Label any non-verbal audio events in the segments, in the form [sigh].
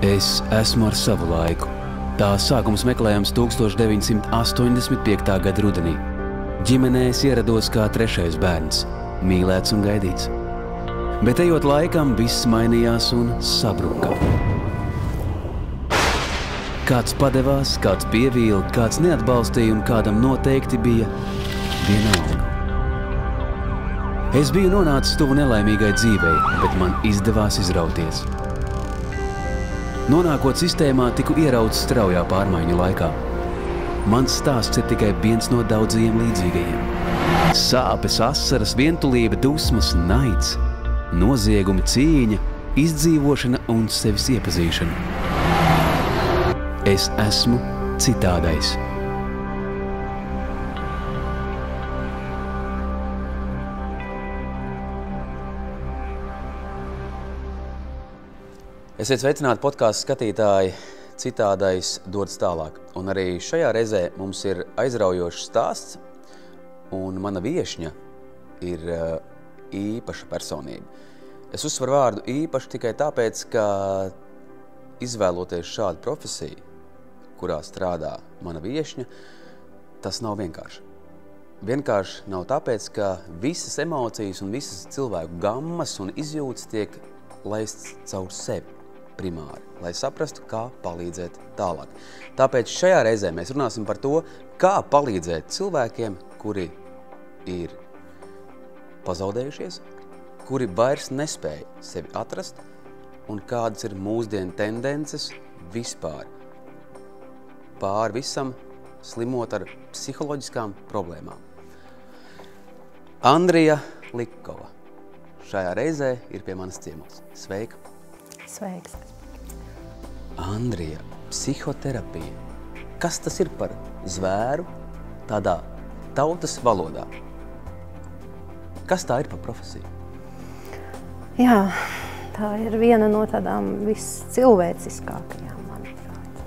Es esmu ar savu laiku. Tā sākums meklējams 1985. gada rudenī. Ģimenē es ierados kā trešais bērns, mīlēts un gaidīts. Bet ejot laikam, viss mainījās un sabruka. Kāds padevās, kāds pievīla, kāds neatbalstīja un kādam noteikti bija vienalga. Es biju nonācis tuvu nelaimīgai dzīvei, bet man izdevās izrauties. Nonākot sistēmā, tiku ierauts straujā pārmaiņu laikā. Mans stāsts ir tikai viens no daudziem līdzīgajiem. Sāpes, asaras, vientulība, dusmas, naids, noziegumi, cīņa, izdzīvošana un sevis iepazīšana. Es esmu citādais. Esiet sveicināti podkāstu skatītāji. Citādais dodas tālāk. Un arī šajā reizē mums ir aizraujošs stāsts, un mana viesņa ir uh, īpaša personība. Es uzsveru vārdu īpaši tikai tāpēc, ka izvēloties šādu profesiju, kurā strādā mana viesņa, tas nav vienkārši. Vienkārši nav tāpēc, ka visas emocijas un visas cilvēku gammas un izjūtas tiek laists caur sevi primāri, lai saprastu, kā palīdzēt tālāk. Tāpēc šajā reizē mēs runāsim par to, kā palīdzēt cilvēkiem, kuri ir pazaudējušies, kuri vairs nespēja sevi atrast un kādas ir mūsdienu tendences vispār pāri visam slimot ar psiholoģiskām problēmām. Andrija Likova šajā reizē ir pie manas ciemos. Sveika! Sveiks! Andrija, psihoterapija. Kas tas ir par zvēru tādā tautas valodā? Kas tā ir par profesiju? Jā, tā ir viena no tādām viscilvēciskākajām, manuprāt.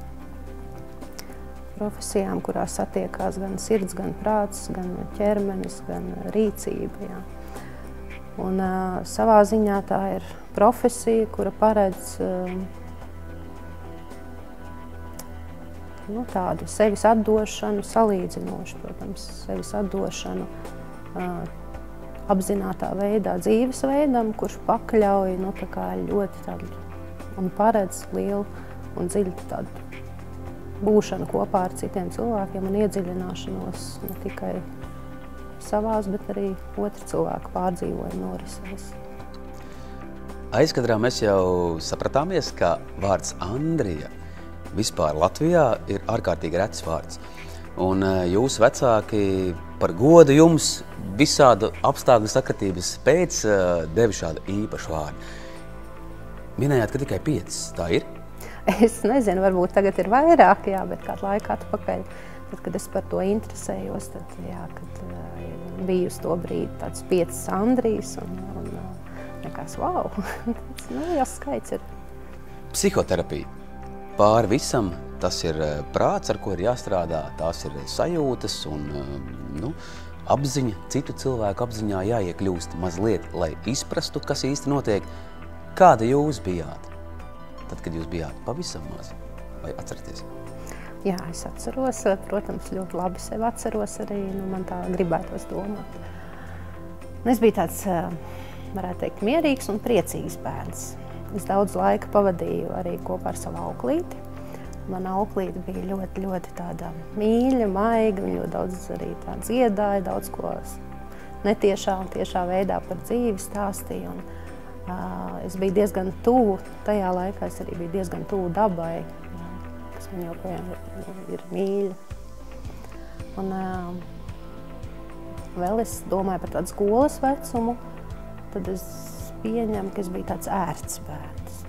Profesijām, kurās satiekās gan sirds, gan prāts, gan ķermenis, gan rīcība. Jā. Un, uh, savā ziņā tā ir profesija, kura paredz uh, nu, tādu sevis atdošanu, salīdzinošu, protams, sevis atdošanu uh, apzinātā veidā dzīvesveidam, kurš pakļauj nu, ļoti tādu un paredz lielu un dziļu tādu būšanu kopā ar citiem cilvēkiem un iedziļināšanos ne tikai savās, bet arī otru cilvēku pārdzīvojumu norisēs. Aizkadrā mēs jau sapratāmies, ka vārds Andrija vispār Latvijā ir ārkārtīgi rets vārds. Un eh, jūsu vecāki par godu jums visādu apstākļu sakritības pēc eh, devi šādu īpašu vārdu. Minējāt, ka tikai piecas, tā ir? Es nezinu, varbūt tagad ir vairāk, jā, bet kādu laiku atpakaļ, tad, kad es par to interesējos, tad, jā, kad uh, biju uz to brīdi tāds piecas Andrijas un, un nekas, wow, [laughs] tāds, nu, jā, skaits ir. Psihoterapija. Pāri visam tas ir eh, prāts, ar ko ir jāstrādā, tās ir sajūtas un eh, nu, apziņa, citu cilvēku apziņā jāiekļūst mazliet, lai izprastu, kas īsti notiek. Kāda jūs bijāt? Tad, kad jūs bijāt pavisam maz, vai atceraties? Jā, es atceros, protams, ļoti labi sevi atceros arī, nu, man tā gribētos domāt. Es biju tāds, eh, varētu teikt, mierīgs un priecīgs bērns. Es daudz laika pavadīju arī kopā ar savu auklīti. Mana auklīte bija ļoti, ļoti tāda mīļa, maiga, viņa ļoti daudz arī tā dziedāja, daudz ko netiešā un tiešā veidā par dzīvi stāstīja. Un, uh, es biju diezgan tuvu, tajā laikā es arī biju diezgan tuvu dabai, jā, kas man joprojām ir, ir mīļa. Un, uh, vēl es domāju par tādu skolas vecumu, tad es pieņem, ka es biju tāds ērts bērns.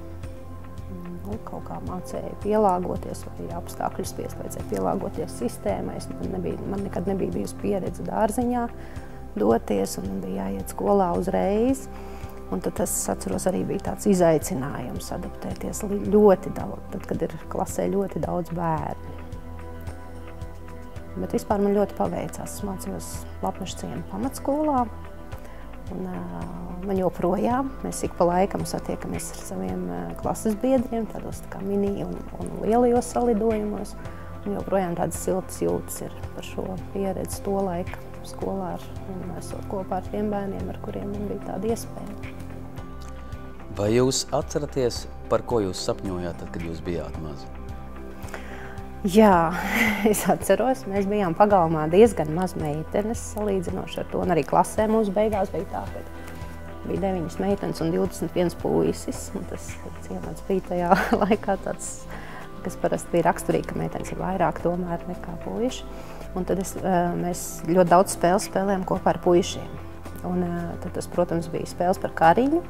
Nu, kaut kā mācīju pielāgoties, vai apstākļus vajadzēja pielāgoties sistēmai. Man, nebija, man nekad nebija bijusi pieredze dārziņā doties, un bija jāiet skolā uzreiz. Un tad tas, atceros, arī bija tāds izaicinājums adaptēties ļoti daudz, tad, kad ir klasē ļoti daudz bērnu. Bet vispār man ļoti paveicās. Es mācījos Lapneša cienu pamatskolā, Un, man joprojām, mēs ik pa laikam satiekamies ar saviem klases biedriem, tādos tā kā mini un, un lielajos salidojumos. Un joprojām tādas siltas jūtas ir par šo pieredzi to laiku skolā ar, un esot kopā ar tiem bērniem, ar kuriem man bija tāda iespēja. Vai jūs atceraties, par ko jūs sapņojāt, tad, kad jūs bijāt mazi? Jā, [laughs] es atceros, mēs bijām pagalmā diezgan maz meitenes, salīdzinoši ar to, un arī klasē mums beigās bija tā, ka bija deviņas meitenes un 21 puisis, un tas ciemats bija tajā [laughs] laikā tāds, kas parasti bija raksturīgi, ka meitenes ir vairāk tomēr nekā puiši. Un tad es, mēs ļoti daudz spēles spēlējām kopā ar puišiem. Un tad tas, protams, bija spēles par kariņu,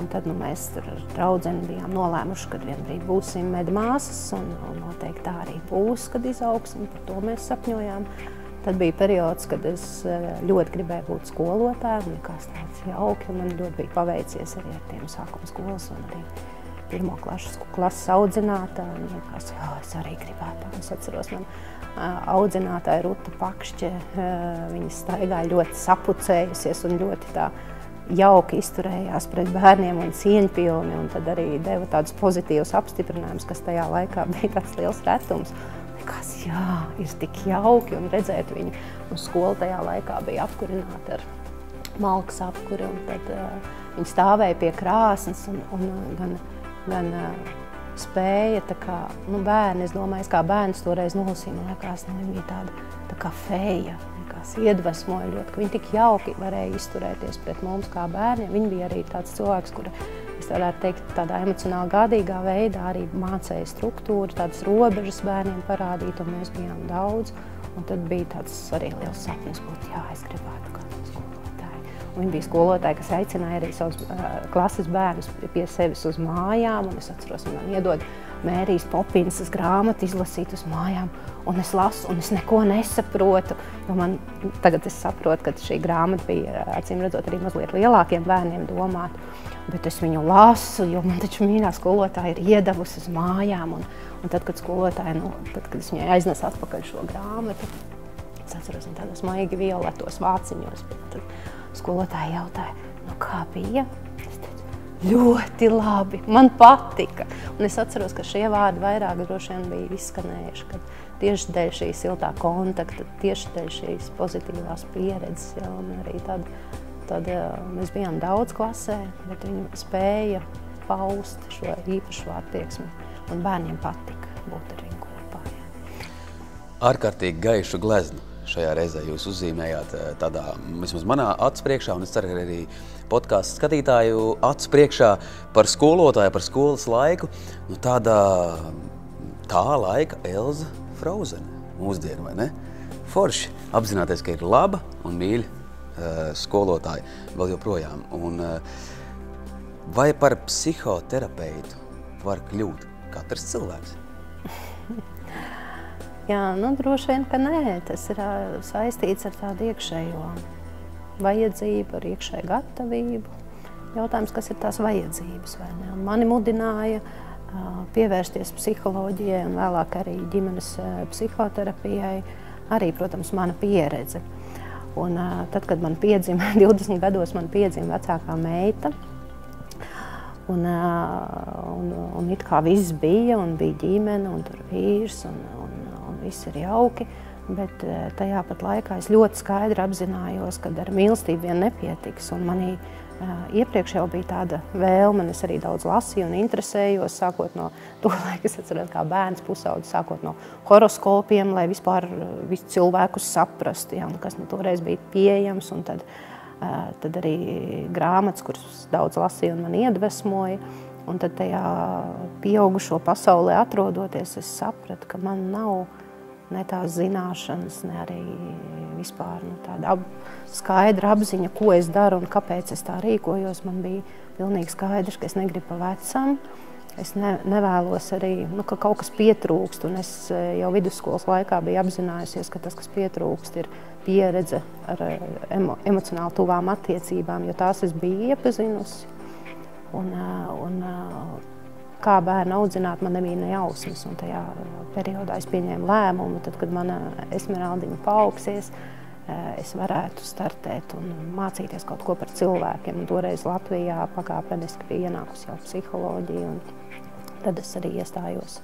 Un tad nu, mēs ar draugu bijām nolēmuši, ka vienā brīdī būsim medmāsas, un, un noteikti tā arī būs, kad izaugsim. Par to mēs sapņojām. Tad bija periods, kad es eh, ļoti gribēju būt skolotāja. Man liekas, tāds jauki, man ļoti bija paveicies arī ar tiem sākuma skolas un arī pirmo klases, klases audzinātāju. Man liekas, jā, es arī gribētu. Es atceros, man audzinātāja Ruta Pakšķe, viņa staigāja ļoti sapucējusies un ļoti tā jauki izturējās pret bērniem un cieņpilni, un tad arī deva tādus pozitīvus apstiprinājumus, kas tajā laikā [laughs] bija tāds liels retums. Kas, jā, ir tik jauki un redzēt viņu. Un skola tajā laikā bija apkurināta ar malkas apkuri, un tad uh, viņi stāvēja pie krāsnes un, un gan, gan uh, spēja, tā kā, nu bērni, es domāju, es kā bērns toreiz nolasīju, man liekas, nu, viņi bija tāda tā kā feja, kas iedvesmoja ļoti, ka viņi tik jauki varēja izturēties pret mums kā bērniem. Viņi bija arī tāds cilvēks, kur es varētu teikt, tādā emocionāli gādīgā veidā arī mācīja struktūru, tādas robežas bērniem parādīt, un mēs bijām daudz. Un tad bija tāds arī liels sapnis būt, jā, es gribētu kā skolotāji. Un viņi bija skolotāji, kas aicināja arī savus uh, klases bērnus pie sevis uz mājām, un es atceros, man iedod Mērijas Popinsas grāmatu izlasīt uz mājām, un es lasu, un es neko nesaprotu, jo man tagad es saprotu, ka šī grāmata bija, acīm redzot, arī mazliet lielākiem bērniem domāta, bet es viņu lasu, jo man taču mīļā skolotāja ir iedavusi uz mājām, un, un tad, kad skolotāja, nu, tad, kad es viņai aiznesu atpakaļ šo grāmatu, es atceros viņu tādos maigi violetos vāciņos, bet tad skolotāja jautāja, nu kā bija? Ļoti labi, man patika. Un es atceros, ka šie vārdi vairāk droši vien bija izskanējuši, kad tieši dēļ šī siltā kontakta, tieši dēļ šīs pozitīvās pieredzes, un arī tad, tad mēs bijām daudz klasē, bet viņi spēja paust šo īpašu attieksmi, un bērniem patika būt ar viņu kopā. Ja. Ārkārtīgi gaišu gleznu šajā reizē jūs uzzīmējāt tādā, vismaz manā acu priekšā, un es ceru, ka arī podkāstu skatītāju acu priekšā par skolotāju, par skolas laiku. Nu, tāda tā laika Elza Frozen mūsdienu, vai ne? Forši apzināties, ka ir laba un mīļa uh, skolotāja vēl joprojām. Un, uh, vai par psihoterapeitu var kļūt katrs cilvēks? [laughs] Jā, nu, droši vien, ka nē. Tas ir uh, saistīts ar tādu iekšējo vajadzību, ar iekšēju gatavību. Jautājums, kas ir tās vajadzības? Mani mudināja uh, pievērsties psiholoģijai un vēlāk arī ģimenes uh, psihoterapijai, arī, protams, mana pieredze. Un, uh, tad, kad man piedzima [laughs] 20 gados, man piedzima vecākā meita, Un, un, un it kā viss bija, un bija ģimene, un tur vīrs, un, un, un viss ir jauki. Bet eh, tajā pat laikā es ļoti skaidri apzinājos, ka ar mīlestību vien nepietiks. Un manī uh, iepriekš jau bija tāda vēlme, un es arī daudz lasīju un interesējos, sākot no [laughs] to laika, es atceros, kā bērns pusaudzis, sākot no horoskopiem, lai vispār eh, visu cilvēkus saprastu, ja, kas nu toreiz bija pieejams. Un tad, tad arī grāmatas, kuras daudz lasīju un man iedvesmoja. Un tad tajā pieaugušo pasaulē atrodoties, es sapratu, ka man nav ne tās zināšanas, ne arī vispār nu, tāda ap, skaidra apziņa, ko es daru un kāpēc es tā rīkojos. Man bija pilnīgi skaidrs, ka es negribu pa vecam. Es ne, nevēlos arī, nu, ka kaut kas pietrūkst. Un es e, jau vidusskolas laikā biju apzinājusies, ka tas, kas pietrūkst, ir pieredze ar e, emo, emocionāli tuvām attiecībām, jo tās es biju iepazinusi. Un, e, un, kā bērnu audzināt, man nebija ne jausmas. Un tajā periodā es pieņēmu lēmumu, tad, kad mana esmeraldiņa paaugsies, es varētu startēt un mācīties kaut ko par cilvēkiem. Un toreiz Latvijā pakāpeniski bija ienākusi jau psiholoģija, un tad es arī iestājos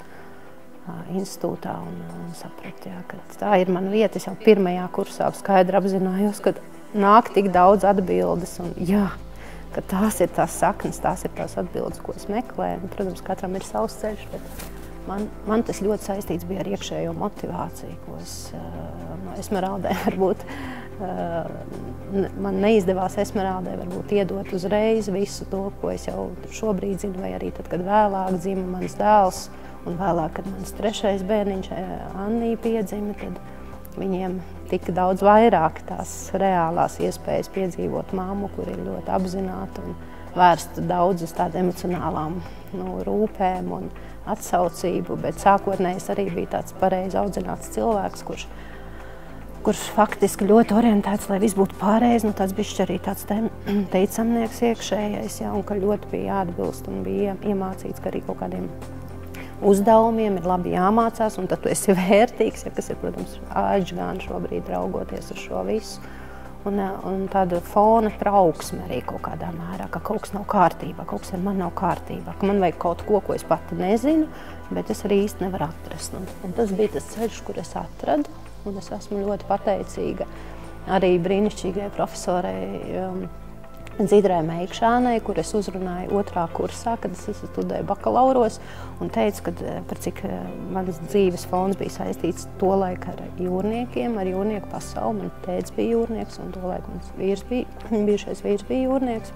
institūtā un, un sapratu, jā, ka tā ir mana vieta. Es jau pirmajā kursā skaidri apzinājos, ka nāk tik daudz atbildes un jā, ka tās ir tās saknes, tās ir tās atbildes, ko es meklēju. Un, protams, katram ir savs ceļš, bet man, man tas ļoti saistīts bija ar iekšējo motivāciju, ko es no Esmeraldē [laughs] varbūt man neizdevās Esmeraldē varbūt iedot uzreiz visu to, ko es jau šobrīd zinu, vai arī tad, kad vēlāk dzima mans dēls, un vēlāk, kad mans trešais bērniņš Annija piedzima, tad viņiem tika daudz vairāk tās reālās iespējas piedzīvot māmu, kur ir ļoti apzināta un vērsta daudz uz tādām emocionālām nu, rūpēm un atsaucību, bet sākotnēji es arī biju tāds pareizi audzināts cilvēks, kurš, kurš faktiski ļoti orientēts, lai viss būtu pareizi. Nu, tāds bija arī tāds te, [clears throat] teicamnieks iekšējais, ja, un ka ļoti bija jāatbilst un bija iemācīts, ka arī kaut kādiem uzdevumiem ir labi jāmācās, un tad tu esi [laughs] vērtīgs, ja, kas ir, protams, āģgāni šobrīd raugoties uz šo visu. Un, eh, un tāda fona trauksme arī kaut kādā mērā, ka kaut kas nav kārtībā, kaut kas ar mani nav kārtībā, ka man vajag kaut ko, ko es pati nezinu, bet es arī īsti nevaru atrast. Un, un tas bija tas ceļš, kur es atradu, un es esmu ļoti pateicīga arī brīnišķīgai profesorai um, Zidrai Meikšānai, kur es uzrunāju otrā kursā, kad es studēju bakalauros, un teicu, ka eh, par cik eh, mans dzīves fons bija saistīts to laiku ar jūrniekiem, ar jūrnieku pasauli. Man tēvs bija jūrnieks, un to laiku mans vīrs bija, [clears throat] bijušais vīrs bija jūrnieks.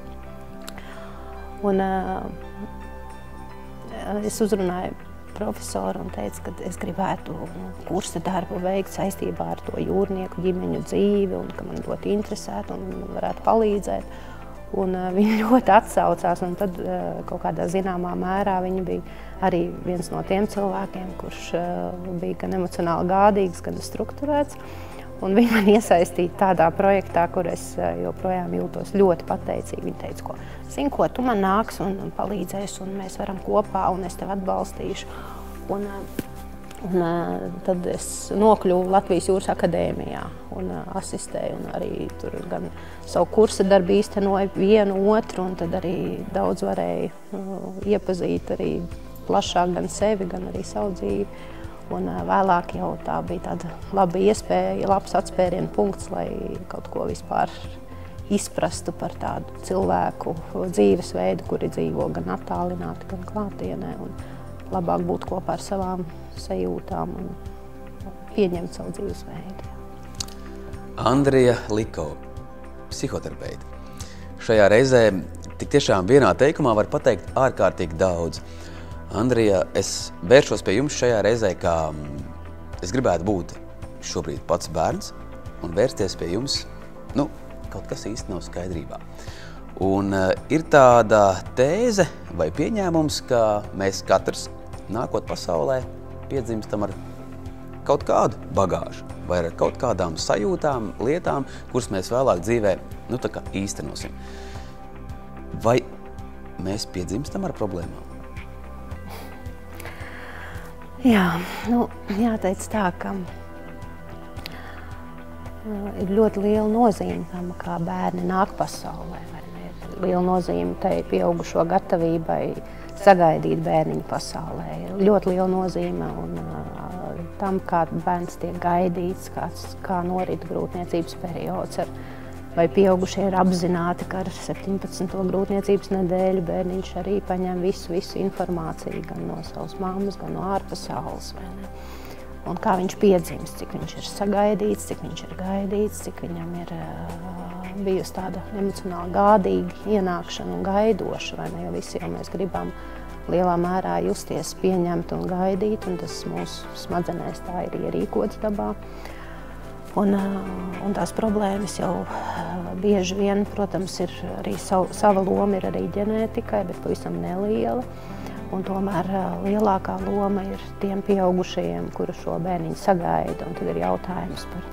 Un, uh, es uzrunāju profesoru un teicu, ka es gribētu kursa darbu veikt saistībā ar to jūrnieku ģimeņu dzīvi un ka man ļoti interesētu un varētu palīdzēt. Un, uh, viņi ļoti atsaucās, un tad uh, kaut kādā zināmā mērā viņi bija arī viens no tiem cilvēkiem, kurš uh, bija gan emocionāli gādīgs, gan strukturēts. Un viņi man iesaistīja tādā projektā, kur es uh, joprojām jūtos ļoti pateicīgi. Viņi teica, ko, zini, ko tu man nāks un palīdzēsi, un mēs varam kopā, un es tevi atbalstīšu. Un, uh, Un, uh, tad es nokļuvu Latvijas Jūras akadēmijā un uh, asistēju. Un arī tur gan savu kursa darbu īstenoju vienu otru, un tad arī daudz varēju uh, iepazīt arī plašāk gan sevi, gan arī savu dzīvi. Un vēlāk jau tā bija tāda laba iespēja, labs atspērienu punkts, lai kaut ko vispār izprastu par tādu cilvēku dzīvesveidu, kuri dzīvo gan attālināti, gan klātienē. Un labāk būt kopā ar savām sajūtām un pieņemt savu dzīvesveidu. Andrija Liko, psihoterapeite. Šajā reizē tik tiešām vienā teikumā var pateikt ārkārtīgi daudz. Andrija, es vēršos pie jums šajā reizē, kā es gribētu būt šobrīd pats bērns un vērsties pie jums, nu, kaut kas īsti nav skaidrībā. Un uh, ir tāda tēze vai pieņēmums, ka mēs katrs nākot pasaulē piedzimstam ar kaut kādu bagāžu vai ar kaut kādām sajūtām, lietām, kuras mēs vēlāk dzīvē nu, īstenosim. Vai mēs piedzimstam ar problēmām? Jā, nu, jāteic tā, ka ir ļoti liela nozīme tam, kā bērni nāk pasaulē. Ir liela nozīme tai pieaugušo gatavībai sagaidīt bērniņu pasaulē. Ļoti liela nozīme un, tam, kā bērns tiek gaidīts, kāds, kā norit grūtniecības periods. Vai pieaugušie ir apzināti, ka ar 17. grūtniecības nedēļu bērniņš arī paņem visu, visu informāciju gan no savas mammas, gan no ārpasaules. Un kā viņš piedzimst, cik viņš ir sagaidīts, cik viņš ir gaidīts, cik viņam ir uh, bijusi tāda emocionāli gādīga ienākšana un gaidoša. Vai ne? Jo visi jau mēs gribam lielā mērā justies pieņemt un gaidīt, un tas mūsu smadzenēs tā ir ierīkots dabā. Un, un tās problēmas jau bieži vien, protams, ir arī sav, sava loma ir arī ģenētikai, bet pavisam neliela. Un tomēr lielākā loma ir tiem pieaugušajiem, kuri šo bērniņu sagaida. Un tad ir jautājums par,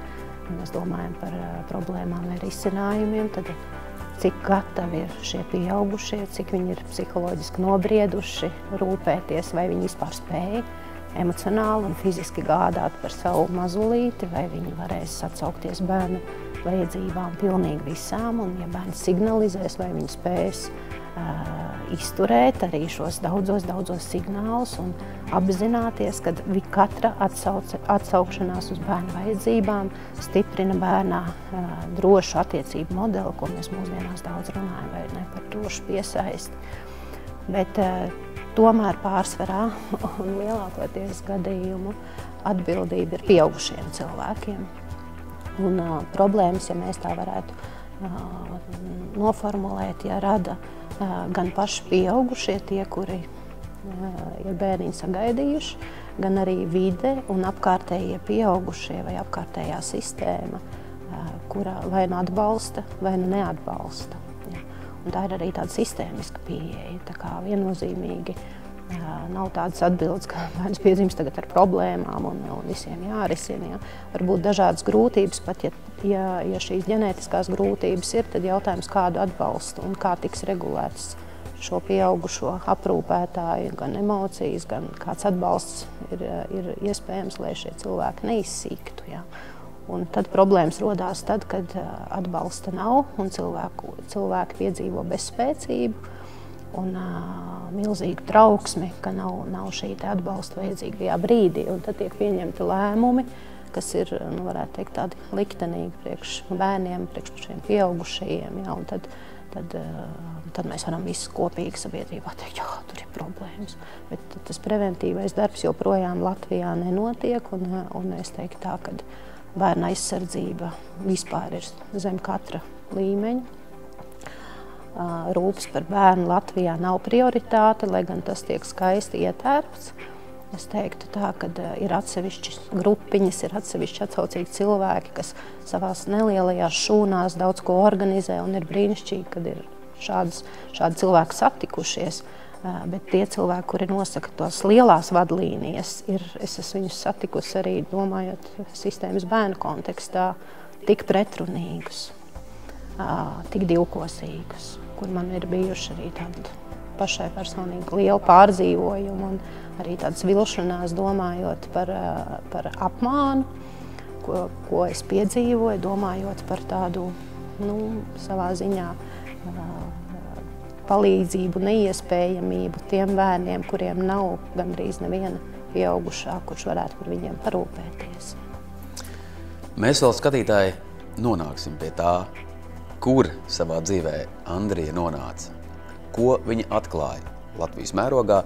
mēs domājam par problēmām vai risinājumiem. Tad cik gatavi ir šie pieaugušie, cik viņi ir psiholoģiski nobrieduši rūpēties, vai viņi vispār spēj emocionāli un fiziski gādāt par savu mazulīti, vai viņi varēs atsaukties bērna vajadzībām pilnīgi visām, un ja bērns signalizēs, vai viņi spēs izturēt arī šos daudzos, daudzos signālus un apzināties, ka katra atsauce, atsaukšanās uz bērnu vajadzībām stiprina bērnā uh, drošu attiecību modeli, ko mēs mūsdienās daudz runājam, vai ne par drošu piesaisti. Bet uh, tomēr pārsvarā un lielākoties gadījumu atbildība ir pieaugušiem cilvēkiem. Un, uh, problēmas, ja mēs tā varētu noformulēt, ja rada uh, gan paši pieaugušie, tie, kuri uh, ir bērniņi sagaidījuši, gan arī vide un apkārtējie pieaugušie vai apkārtējā sistēma, uh, kurā vai nu atbalsta, vai nu neatbalsta. Un tā ir arī tāda sistēmiska pieeja, tā kā viennozīmīgi Nav tādas atbildes, ka bērns piedzimst tagad ar problēmām un, un visiem jārisina. Jā. Var būt dažādas grūtības, pat ja, ja, ja šīs ģenētiskās grūtības ir, tad jautājums, kādu atbalstu un kā tiks regulēts šo pieaugušo aprūpētāju, gan emocijas, gan kāds atbalsts ir, ir iespējams, lai šie cilvēki neizsīktu. Jā. Un tad problēmas rodās tad, kad atbalsta nav un cilvēku, cilvēki piedzīvo bezspēcību un uh, milzīgu trauksmi, ka nav, nav šī atbalsta vajadzīgajā brīdī. Tad tiek pieņemti lēmumi, kas ir nu, teikt, tādi liktenīgi priekš bērniem, priekš šiem pieaugušajiem. Ja, tad, tad, uh, tad mēs varam visi kopīgi sabiedrībā teikt, ka tur ir problēmas. Bet tas preventīvais darbs joprojām Latvijā nenotiek. Un, un es teiktu, tā, ka bērna aizsardzība vispār ir zem katra līmeņa rūpes par bērnu Latvijā nav prioritāte, lai gan tas tiek skaisti ietērpts. Es teiktu, tā, ka ir atsevišķas grupiņas, ir atsevišķi atsaucīgi cilvēki, kas savā nelielajās šūnās daudz ko organizē. Ir brīnišķīgi, kad ir šādas, šādi cilvēki satikušies. Bet tie cilvēki, kuri nosaka tos lielās vadlīnijas, ir, es esmu viņus satikusi arī domājot sistēmas bērnu kontekstā, tik pretrunīgus, tik divkosīgus kur man ir bijuši arī tādi pašai personīgi lieli pārdzīvojumi un arī tādas vilšanās domājot par, par apmānu, ko, ko es piedzīvoju, domājot par tādu nu, savā ziņā palīdzību, neiespējamību tiem bērniem, kuriem nav gandrīz neviena pieaugušā, kurš varētu par viņiem parūpēties. Mēs vēl skatītāji nonāksim pie tā, kur savā dzīvē Andrija nonāca, ko viņa atklāja Latvijas mērogā,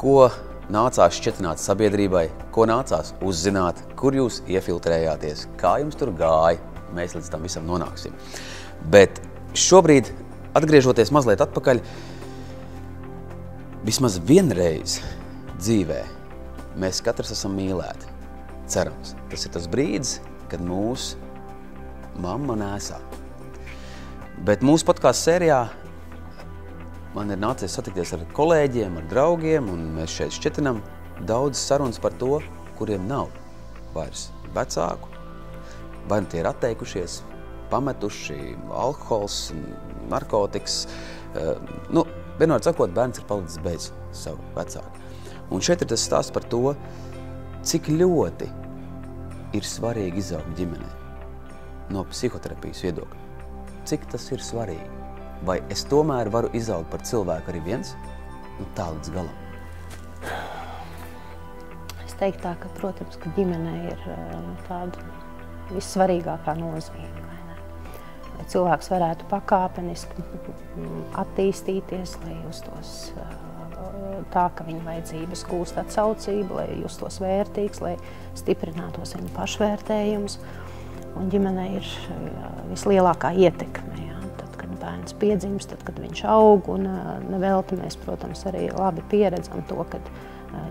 ko nācās šķietināt sabiedrībai, ko nācās uzzināt, kur jūs iefiltrējāties, kā jums tur gāja. Mēs līdz tam visam nonāksim. Bet šobrīd, atgriežoties mazliet atpakaļ, vismaz vienreiz dzīvē mēs katrs esam mīlēti. Cerams, tas ir tas brīdis, kad mūsu mamma nēsā. Bet mūsu podkāstu sērijā man ir nācies satikties ar kolēģiem, ar draugiem, un mēs šeit šķietinām daudz sarunas par to, kuriem nav vairs vecāku, vai nu tie ir atteikušies, pametuši alkohols, narkotikas. Eh, nu, vienmēr sakot, bērns ir palicis bez savu vecāku. Un šeit ir tas stāsts par to, cik ļoti ir svarīgi izaugt ģimenē no psihoterapijas viedokļa cik tas ir svarīgi. Vai es tomēr varu izaugt par cilvēku arī viens, nu tā līdz galam? Es teiktu tā, ka, protams, ka ģimene ir nu, tāda vissvarīgākā nozīme. Lai cilvēks varētu pakāpeniski attīstīties, lai justos tā, ka viņa vajadzības gūst atsaucību, lai justos vērtīgs, lai stiprinātos viņa pašvērtējums. Un ģimenei ir vislielākā ietekme. Jā. Tad, kad bērns piedzimst, tad, kad viņš aug, un nevelti mēs, protams, arī labi pieredzam to, ka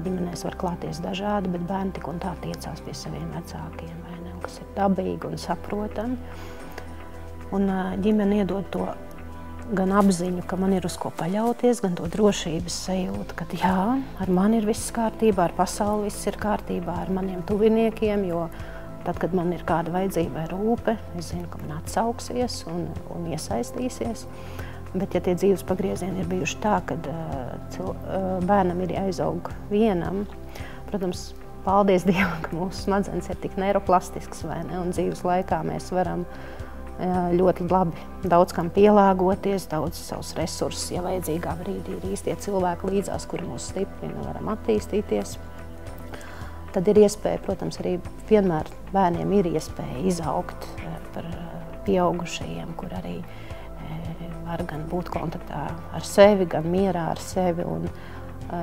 ģimenēs var klāties dažādi, bet bērni tik un tā tiecās pie saviem vecākiem, ne, kas ir dabīgi un saprotami. Un ģimene iedod to gan apziņu, ka man ir uz ko paļauties, gan to drošības sajūtu, ka jā, ar mani ir viss kārtībā, ar pasauli viss ir kārtībā, ar maniem tuviniekiem, jo Tad, kad man ir kāda vajadzība vai rūpe, es zinu, ka man atsauksies un, un iesaistīsies. Bet, ja tie dzīves pagriezieni ir bijuši tā, ka uh, cil, uh, bērnam ir jāizaug vienam, protams, paldies [laughs] Dievam, ka mūsu smadzenes ir tik neiroplastisks vai ne, un dzīves laikā mēs varam ļoti labi daudz kam pielāgoties, daudz savus resursus, ja vajadzīgā brīdī ir īstie cilvēki līdzās, kuri mūs stiprina, varam attīstīties. Tad ir iespēja, protams, arī vienmēr bērniem ir iespēja izaugt par pieaugušajiem, kur arī var gan būt kontaktā ar sevi, gan mierā ar sevi. Un,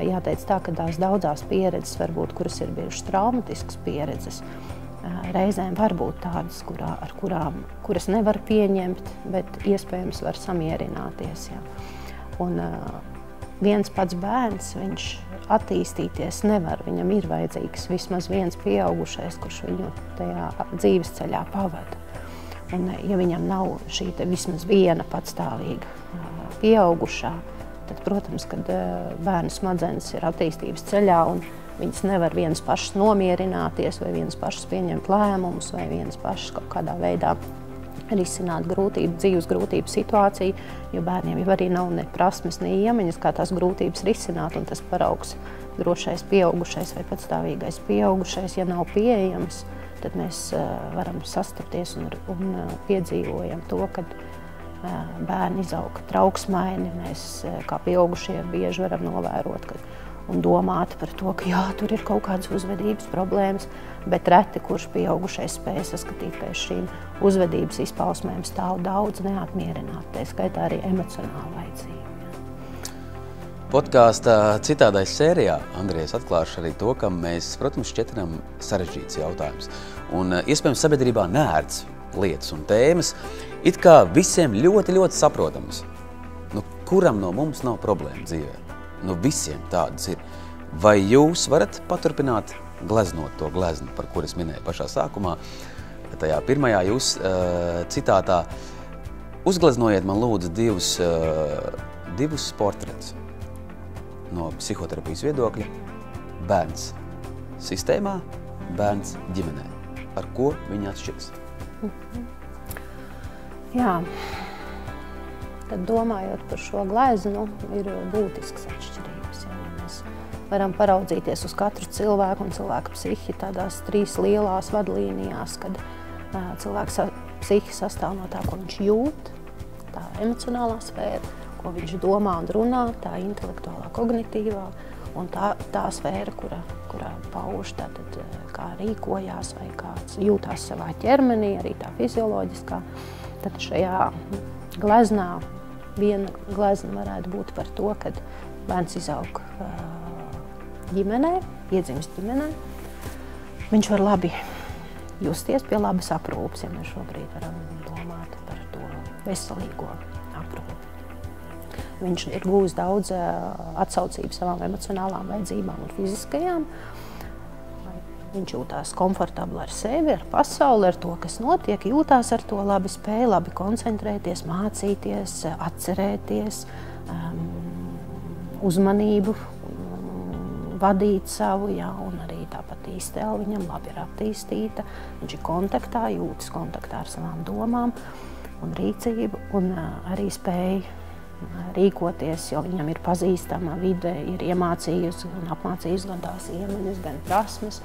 jāteic tā, ka tās daudzās pieredzes, varbūt, kuras ir bijušas traumatiskas pieredzes, reizēm var būt tādas, kurā, ar kurām, kuras nevar pieņemt, bet iespējams var samierināties. Jā. Un, viens pats bērns, viņš attīstīties nevar. Viņam ir vajadzīgs vismaz viens pieaugušais, kurš viņu tajā dzīves ceļā pavada. Un, ja viņam nav šī vismaz viena patstāvīga pieaugušā, tad, protams, kad bērnu smadzenes ir attīstības ceļā un viņas nevar vienas pašas nomierināties vai vienas pašas pieņemt lēmumus vai vienas pašas kaut kādā veidā risināt grūtību, dzīves grūtību situāciju, jo bērniem jau arī nav ne prasmes, ne iemaņas, kā tās grūtības risināt, un tas paraugs drošais pieaugušais vai patstāvīgais pieaugušais, ja nav pieejams, tad mēs varam sastapties un, un piedzīvojam to, ka bērni izaug trauksmaini. Mēs kā pieaugušie bieži varam novērot, ka un domāt par to, ka jā, tur ir kaut kādas uzvedības problēmas, bet reti kurš pieaugušais spēja saskatīt, ka aiz šīm uzvedības izpausmēm stāv daudz neapmierināti, tā skaitā arī emocionāla vajadzība. Podkāstā citādais sērijā Andrijas atklāšu arī to, ka mēs, protams, šķietinām sarežģīts jautājums. Un iespējams sabiedrībā nērts lietas un tēmas, it kā visiem ļoti, ļoti saprotams. Nu, kuram no mums nav problēma dzīvē? Nu, visiem tādas ir. Vai jūs varat paturpināt gleznot to gleznu, par kur es minēju pašā sākumā, tajā pirmajā jūs uh, citātā, uzgleznojiet man lūdzu divus, uh, divus portretus no psihoterapijas viedokļa. Bērns sistēmā, bērns ģimenē. Ar ko viņi atšķiras? Mhm. Jā, tad domājot par šo gleznu, ir būtisks atšķirības. Ja, mēs varam paraudzīties uz katru cilvēku un cilvēku psihi tādās trīs lielās vadlīnijās, kad cilvēks psihi sastāv no tā, ko viņš jūt, tā emocionālā sfēra, ko viņš domā un runā, tā intelektuālā, kognitīvā, un tā, tā sfēra, kura, kurā pauž tātad, kā rīkojās vai kāds jūtās savā ķermenī, arī tā fizioloģiskā. Tad šajā gleznā Viena glezna varētu būt par to, ka bērns izaug ģimenē, iedzimst ģimenē. Viņš var labi justies pie labas aprūpes, ja mēs šobrīd varam domāt par to veselīgo aprūpi. Viņš ir gūs daudz atsaucību savām emocionālām vajadzībām un fiziskajām. Viņš jūtās komfortabli ar sevi, ar pasauli, ar to, kas notiek, jūtās ar to labi, spēja labi koncentrēties, mācīties, atcerēties, um, uzmanību um, vadīt savu, jā, un arī tāpat iztēle viņam labi ir attīstīta. Viņš ir kontaktā, jūtas kontaktā ar savām domām un rīcību, un uh, arī spēja uh, rīkoties, jo viņam ir pazīstama vide, ir iemācījusi un apmācījusi gan tās iemaņas, gan prasmes,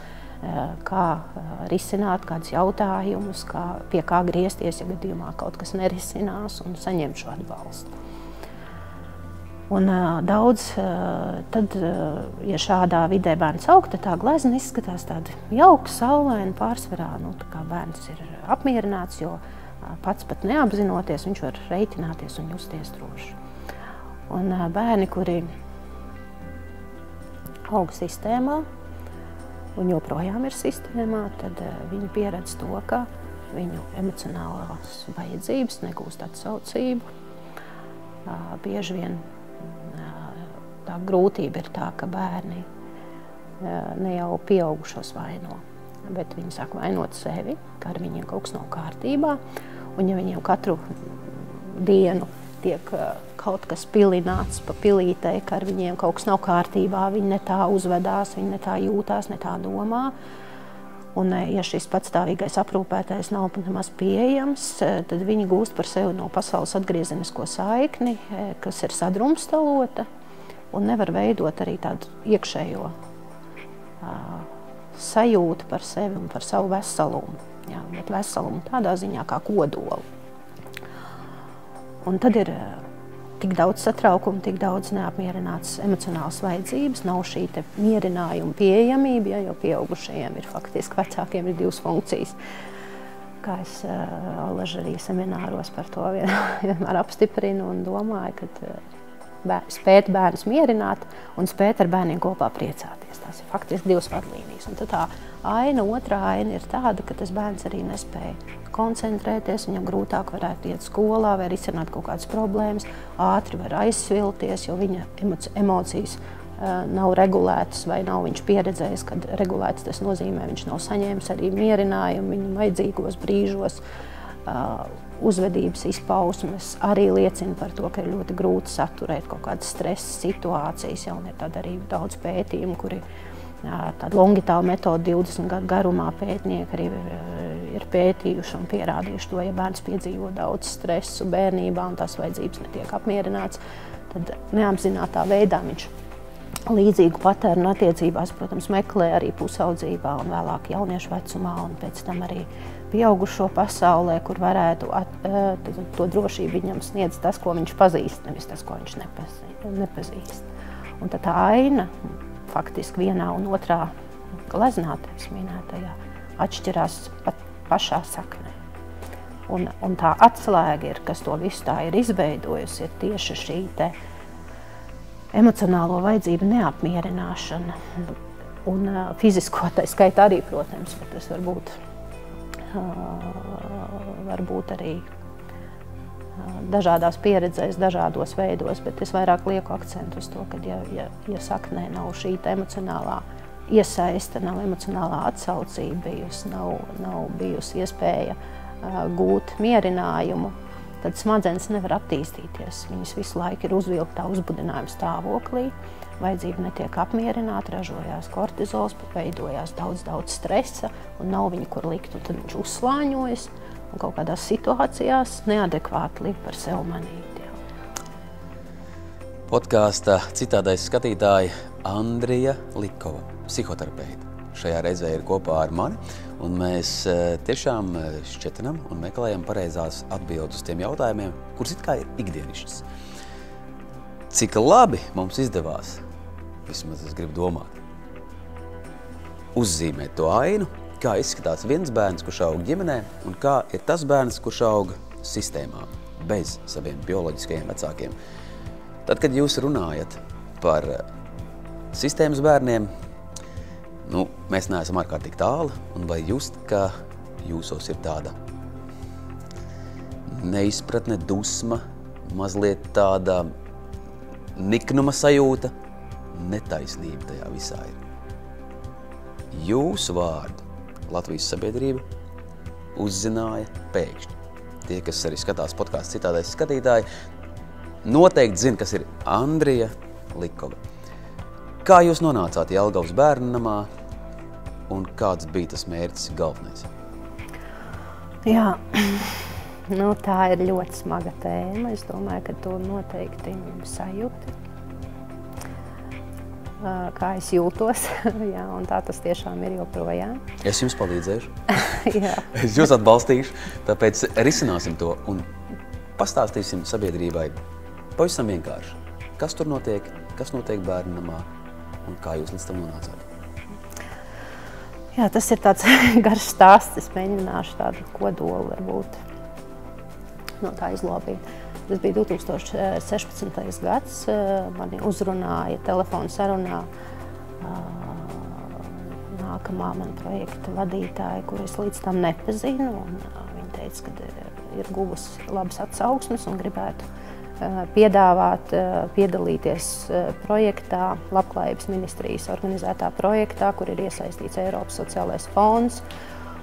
kā eh, risināt kādus jautājumus, kā, pie kā griezties, ja gadījumā kaut kas nerisinās un saņemt šo atbalstu. Un, uh, daudz, uh, tad, uh, ja šādā vidē bērns aug, tad tā glezna izskatās tāda jauka, saulaina, pārsvarā. Nu, bērns ir apmierināts, jo uh, pats pat neapzinoties, viņš var reiķināties un justies droši. Un uh, bērni, kuri aug sistēmā, un joprojām ir sistēmā, tad uh, viņi pieredz to, ka viņu emocionālās vajadzības negūst atsaucību. Uh, bieži vien uh, tā grūtība ir tā, ka bērni ne jau pieaugušos vaino, bet viņi sāk vainot sevi, ka ar viņiem kaut kas nav kārtībā. Un ja viņiem katru dienu tiek kaut kas pilināts pa pilītei, ka ar viņiem kaut kas nav kārtībā, viņi ne tā uzvedās, viņi ne tā jūtās, ne tā domā. Un, ja šis patstāvīgais aprūpētājs nav nemaz pieejams, tad viņi gūst par sevi no pasaules atgriezenisko saikni, kas ir sadrumstalota un nevar veidot arī tādu iekšējo uh, sajūta par sevi un par savu veselumu. Jā, bet veselumu tādā ziņā kā kodolu. Un tad ir tik daudz satraukuma, tik daudz neapmierinātas emocionālas vajadzības, nav šī mierinājuma pieejamība, ja, jo pieaugušajiem ir faktiski vecākiem ir divas funkcijas. Kā es uh, arī semināros par to vienmēr apstiprinu un domāju, ka uh, spēt bērnus mierināt un spēt ar bērniem kopā priecāties. Tās ir faktiski divas vadlīnijas. Un tad tā aina, otrā aina ir tāda, ka tas bērns arī nespēja koncentrēties, viņam grūtāk varētu iet skolā vai risināt kaut kādas problēmas, ātri var aizsvilties, jo viņa emocijas nav regulētas vai nav viņš pieredzējis, kad regulēts tas nozīmē, viņš nav saņēmis arī mierinājumu viņam vajadzīgos brīžos. Uzvedības izpausmes arī liecina par to, ka ir ļoti grūti saturēt kaut kādas stresa situācijas. Ja, ir arī daudz pētījumu, kuri tāda longitāla metode 20 gadu garumā pētnieki arī ir pētījuši un pierādījuši to, ja bērns piedzīvo daudz stresu bērnībā un tās vajadzības netiek apmierināts, tad neapzinātā veidā viņš līdzīgu patērnu attiecībās, protams, meklē arī pusaudzībā un vēlāk jauniešu vecumā un pēc tam arī pieaugušo pasaulē, kur varētu at, to drošību viņam sniedz tas, ko viņš pazīst, nevis tas, ko viņš nepazīst. Un tā aina faktiski vienā un otrā gleznā, tevis minētajā, atšķirās pat pašā saknē. Un, un tā atslēga, ir, kas to visu tā ir izveidojusi, ir tieši šī emocionālo vajadzību neapmierināšana. Un uh, fizisko tā skaitā arī, protams, bet tas var būt, uh, var būt arī uh, dažādās pieredzēs, dažādos veidos, bet es vairāk lieku akcentu uz to, ka ja, ja, ja saknē nav šī emocionālā iesaiste, nav emocionālā atsaucība bijusi, nav, nav bijusi iespēja uh, gūt mierinājumu, tad smadzenes nevar attīstīties. Viņas visu laiku ir uzvilktā uzbudinājuma stāvoklī, vajadzība netiek apmierināta, ražojās kortizols, veidojās daudz, daudz stresa un nav viņa kur likt, un tad viņš uzslāņojas un kaut kādās situācijās neadekvāti liek par sevi manīt. Podkāstā citādais skatītāji Andrija Likova, psihoterapeita. Šajā reizē ir kopā ar mani, un mēs eh, tiešām eh, šķietinam un meklējam pareizās atbildes uz tiem jautājumiem, kurus it kā ir ikdienišķis. Cik labi mums izdevās, vismaz es gribu domāt, uzzīmēt to ainu, kā izskatās viens bērns, kurš aug ģimenē, un kā ir tas bērns, kurš aug sistēmā, bez saviem bioloģiskajiem vecākiem. Tad, kad jūs runājat par eh, sistēmas bērniem, nu, mēs neesam ārkārtīgi tālu, un vai just, ka jūsos ir tāda neizpratne, dusma, mazliet tāda niknuma sajūta, netaisnība tajā visā ir. Jūsu vārdu Latvijas sabiedrība uzzināja pēkšņi. Tie, kas arī skatās podkāstu citādais skatītāji, noteikti zina, kas ir Andrija Likova. Kā jūs nonācāt Jelgavas bērnu namā un kāds bija tas mērķis galvenais? Jā, [clears throat] nu, tā ir ļoti smaga tēma. Es domāju, ka to noteikti sajūti. Kā es jūtos, [laughs] jā, tā tas tiešām ir joprojām. Es jums palīdzēšu. [laughs] es jūs atbalstīšu, tāpēc risināsim to un pastāstīsim sabiedrībai, Pavisam vienkārši. Kas tur notiek, kas notiek bērnu namā un kā jūs līdz tam nonācāt? Jā, tas ir tāds [laughs] garš stāsts. Es mēģināšu tādu kodolu varbūt no tā izlobīt. Tas bija 2016. gads. Mani uzrunāja telefona sarunā nākamā mana projekta vadītāja, kuras līdz tam nepazinu. Viņa teica, ka ir guvusi labas atsauksmes un gribētu Eh, piedāvāt, eh, piedalīties eh, projektā, Labklājības ministrijas organizētā projektā, kur ir iesaistīts Eiropas sociālais fonds.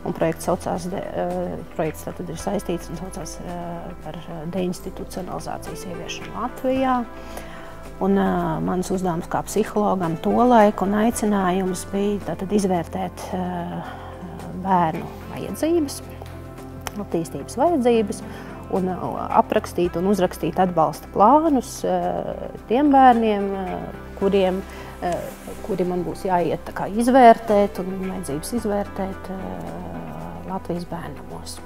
Un projekts, saucās, de, projekts tad ir saistīts un saucās par deinstitucionalizācijas ieviešanu Latvijā. Un, uh, mans uzdevums kā psihologam to laiku un aicinājums bija tātad, izvērtēt uh, bērnu vajadzības, attīstības vajadzības un aprakstīt un uzrakstīt atbalsta plānus tiem bērniem, kuriem, kuri man būs jāiet kā, izvērtēt un vajadzības izvērtēt Latvijas bērnamos.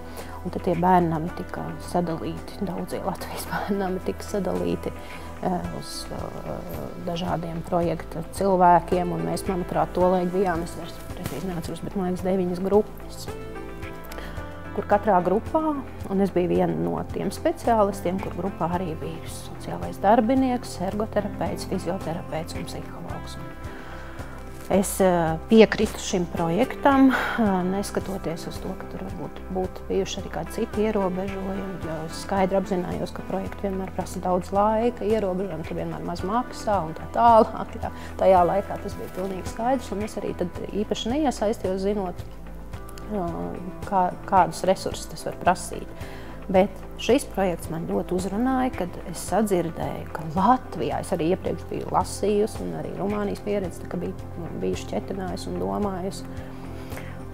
Un tad tie bērnami tika sadalīti, daudzie Latvijas [laughs] bērnami tika sadalīti uz dažādiem projekta cilvēkiem, un mēs, manuprāt, to laik bijām, es vairs precīzi neatceros, bet man liekas deviņas grupas kur katrā grupā, un es biju viena no tiem speciālistiem, kur grupā arī bija sociālais darbinieks, ergoterapeits, fizioterapeits un psihologs. Es eh, piekritu šim projektam, eh, neskatoties uz to, ka tur varbūt būtu bijuši arī kādi citi ierobežojumi, jo es skaidri apzinājos, ka projekti vienmēr prasa daudz laika, ierobežojumi tur vienmēr maz maksā un tā tālāk. Jā. Tajā laikā tas bija pilnīgi skaidrs, un es arī tad īpaši neiesaistījos, zinot, kā, kādus resursus tas var prasīt. Bet šis projekts man ļoti uzrunāja, kad es sadzirdēju, ka Latvijā, es arī iepriekš biju lasījusi, un arī Rumānijas pieredze, ka biju bijuši ķetinājusi un domājusi,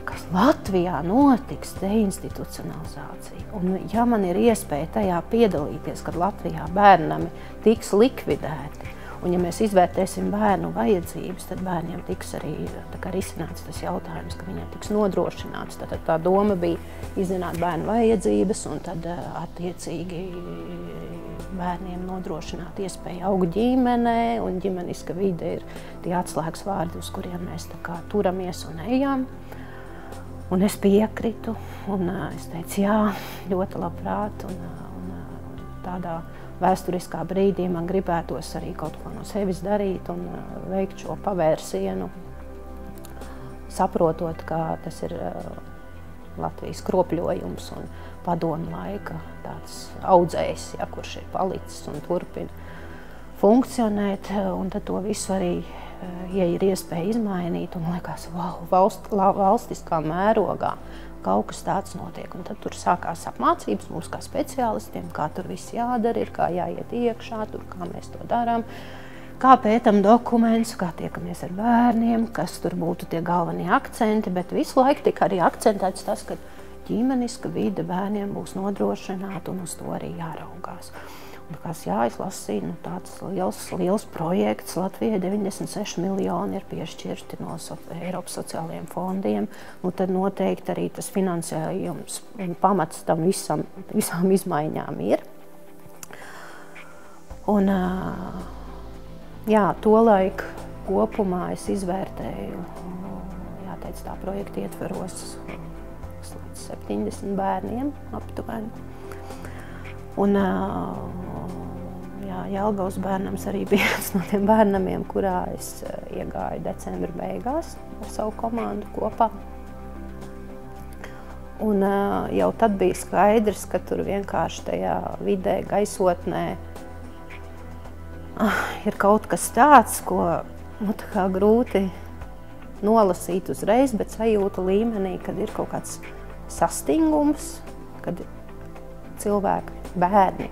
kas Latvijā notiks deinstitucionalizācija. Un ja man ir iespēja tajā piedalīties, kad Latvijā bērnami tiks likvidēti, Un, ja mēs izvērtēsim bērnu vajadzības, tad bērniem tiks arī risināts tas jautājums, ka viņiem tiks nodrošināts. Tad, tā doma bija izzināt bērnu vajadzības un tad attiecīgi bērniem nodrošināt iespēju augt ģimenē, un ģimeniska vide ir tie atslēgas vārdi, uz kuriem mēs kā, turamies un ejam. Un es piekritu, un es teicu, jā, ļoti labprāt. Un, un tādā vēsturiskā brīdī man gribētos arī kaut ko no sevis darīt un uh, veikt šo pavērsienu, saprotot, ka tas ir uh, Latvijas kropļojums un padomu laika tāds audzējs, ja, kurš ir palicis un turpina funkcionēt, un tad to visu arī, uh, ja ir iespēja izmainīt, un liekas, wow, valst, valstiskā mērogā, kaut kas tāds notiek. Un tad tur sākās apmācības mums kā speciālistiem, kā tur viss jādara, ir, kā jāiet iekšā, tur, kā mēs to darām. Kā pētām dokumentus, kā tiekamies ar bērniem, kas tur būtu tie galvenie akcenti, bet visu laiku tika arī akcentēts tas, ka ģimeniska vide bērniem būs nodrošināta un uz to arī jāraugās. Kas, jā, es lasīju, nu, tāds liels, liels projekts. Latvijai 96 miljoni ir piešķirti no so, Eiropas sociālajiem fondiem. Nu, tad noteikti arī tas finansējums pamats tam visam, visām izmaiņām ir. Un, jā, to laiku kopumā es izvērtēju, jāteic, tā projekta ietveros līdz 70 bērniem aptuveni. Un, jā, Jelgavas bērnams arī [laughs] bija viens no tiem bērnamiem, kurā es iegāju decembra beigās ar savu komandu kopā. Un jau tad bija skaidrs, ka tur vienkārši tajā vidē, gaisotnē ir kaut kas tāds, ko nu, tā grūti nolasīt uzreiz, bet sajūta līmenī, kad ir kaut kāds sastingums, kad cilvēki bērni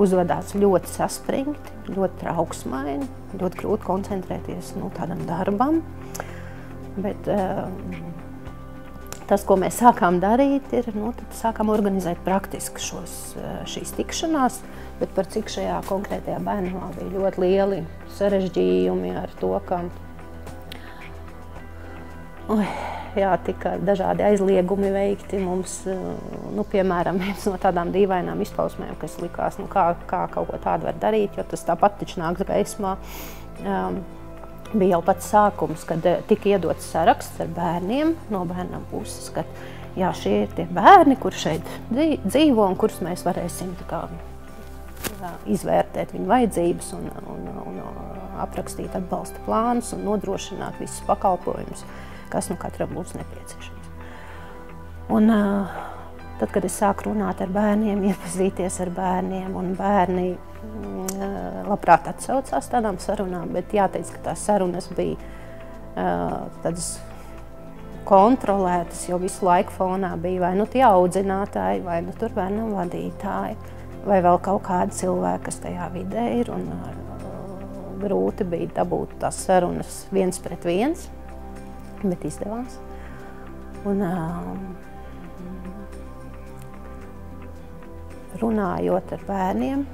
uzvedās ļoti saspringti, ļoti trauksmaini, ļoti grūti koncentrēties nu, tādam darbam. Bet, uh, tas, ko mēs sākām darīt, ir nu, sākām organizēt praktiski šos, eh, šīs tikšanās, bet par cik šajā konkrētajā bērnamā bija ļoti lieli sarežģījumi ar to, ka Ui, jā, tika dažādi aizliegumi veikti. Mums, eh, nu, piemēram, viens no tādām dīvainām izpausmēm, kas likās, nu, kā, kā kaut ko tādu var darīt, jo tas tāpat taču nāks gaismā. Um, bija jau pats sākums, kad eh, tika iedots saraksts ar bērniem no bērnam puses, ka jā, šie ir tie bērni, kur šeit dzīvo un kurus mēs varēsim kā, jā, izvērtēt viņu vajadzības un, un, un aprakstīt atbalsta plānus un nodrošināt visus pakalpojumus kas nu katram būs nepieciešams. Un, tad, kad es sāku runāt ar bērniem, [laughs] iepazīties ar bērniem, un bērni labprāt atsaucās tādām sarunām, bet jāteic, ka tās sarunas bija tādas kontrolētas, jo visu laiku fonā bija vai nu tie audzinātāji, vai nu tur bērnam vadītāji, vai vēl kaut kādi cilvēki, kas tajā vidē ir. Un, grūti bija dabūt tās sarunas viens pret viens bet izdevās. Un, runājot ar bērniem,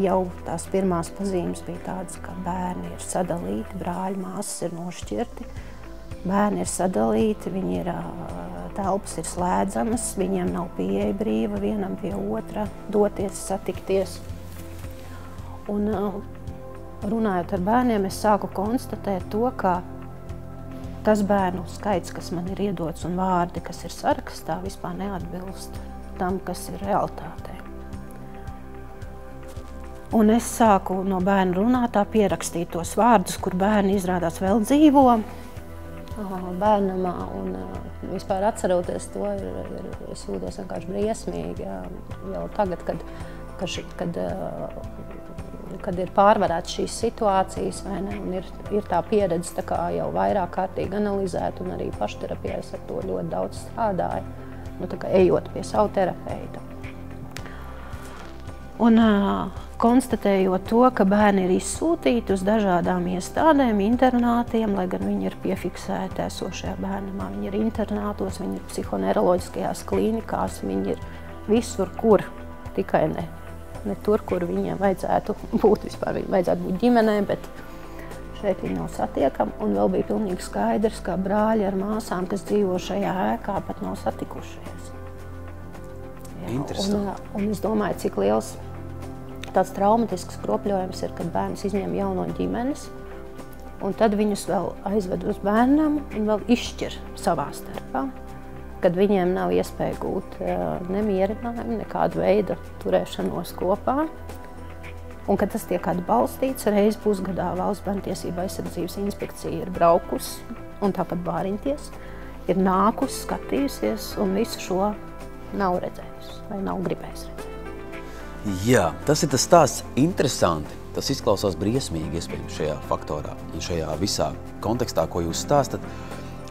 jau tās pirmās pazīmes bija tādas, ka bērni ir sadalīti, brāļi, māsas ir nošķirti. Bērni ir sadalīti, viņi ir, telpas ir slēdzamas, viņiem nav pieeja brīva vienam pie otra, doties, satikties. Un, runājot ar bērniem, es sāku konstatēt to, ka tas bērnu skaits, kas man ir iedots un vārdi, kas ir sarakstā, vispār neatbilst tam, kas ir realitātē. Un es sāku no bērna runātā pierakstīt tos vārdus, kur bērni izrādās vēl dzīvo bērnamā. Un, vispār atceroties to, ir, ir, es jūtos vienkārši briesmīgi. Jā, jau tagad, kad, kad, kad, kad ir pārvarētas šīs situācijas, ne, un ir, ir tā pieredze tā jau vairāk kārtīgi analizēta, un arī pašterapijās ar to ļoti daudz strādāju, nu, ejot pie savu terapeita. Un, uh, konstatējot to, ka bērni ir izsūtīti uz dažādām iestādēm, internātiem, lai gan viņi ir piefiksēti esošajā bērnamā. Viņi ir internātos, viņi ir psihoneiroloģiskajās klīnikās, viņi ir visur, kur tikai ne, ne tur, kur viņiem vajadzētu [laughs] būt. Vispār viņiem vajadzētu būt ģimenē, bet šeit viņi nav satiekami. Un vēl bija pilnīgi skaidrs, ka brāļi ar māsām, kas dzīvo šajā ēkā, pat nav satikušies. Jā, un, un es domāju, cik liels tāds traumatisks kropļojums ir, kad bērns izņem jauno ģimenes, un tad viņus vēl aizved uz bērnam un vēl izšķir savā starpā, kad viņiem nav iespēja gūt nemierinājumu, nekādu veidu turēšanos kopā. Un, kad tas tiek atbalstīts, reiz pusgadā valsts bērntiesība aizsardzības inspekcija ir braukusi, un tāpat bāriņties, ir nākusi, skatījusies, un visu šo nav redzējusi vai nav gribējusi redzēt. Jā, tas ir tas stāsts interesanti. Tas izklausās briesmīgi, iespējams, šajā faktorā, šajā visā kontekstā, ko jūs stāstat.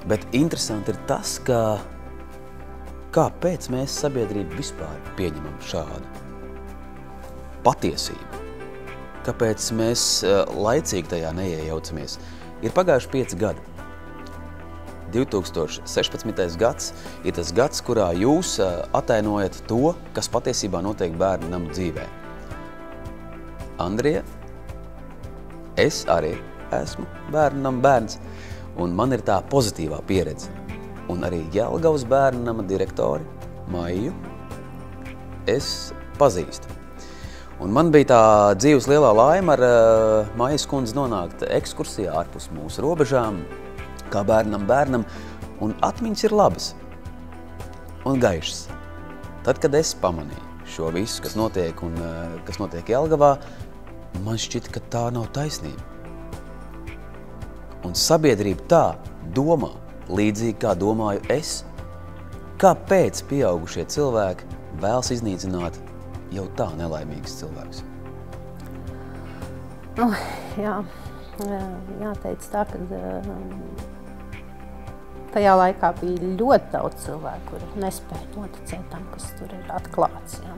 Bet interesanti ir tas, ka kāpēc mēs sabiedrība vispār pieņemam šādu patiesību. Kāpēc mēs eh, laicīgi tajā neiejaucamies? Ir pagājuši pieci gadi. 2016. gads ir tas gads, kurā jūs atainojat to, kas patiesībā notiek bērnu namu dzīvē. Andrija, es arī esmu bērnu nama bērns, un man ir tā pozitīvā pieredze. Un arī Jelgavas bērnu nama direktori, Maiju, es pazīstu. Un man bija tā dzīves lielā laima ar uh, Maijas kundzi nonākt ekskursijā ārpus mūsu robežām, kā bērnam, bērnam, un atmiņas ir labas un gaišas. Tad, kad es pamanīju šo visu, kas notiek un eh, kas notiek Jelgavā, man šķita, ka tā nav taisnība. Un sabiedrība tā domā, līdzīgi kā domāju es. Kāpēc pieaugušie cilvēki vēlas iznīcināt jau tā nelaimīgus cilvēkus? Oh, jā, jāteic tā, ka Tajā laikā bija ļoti daudz cilvēku, kuri nespēja noticēt tam, kas tur ir atklāts. Ja.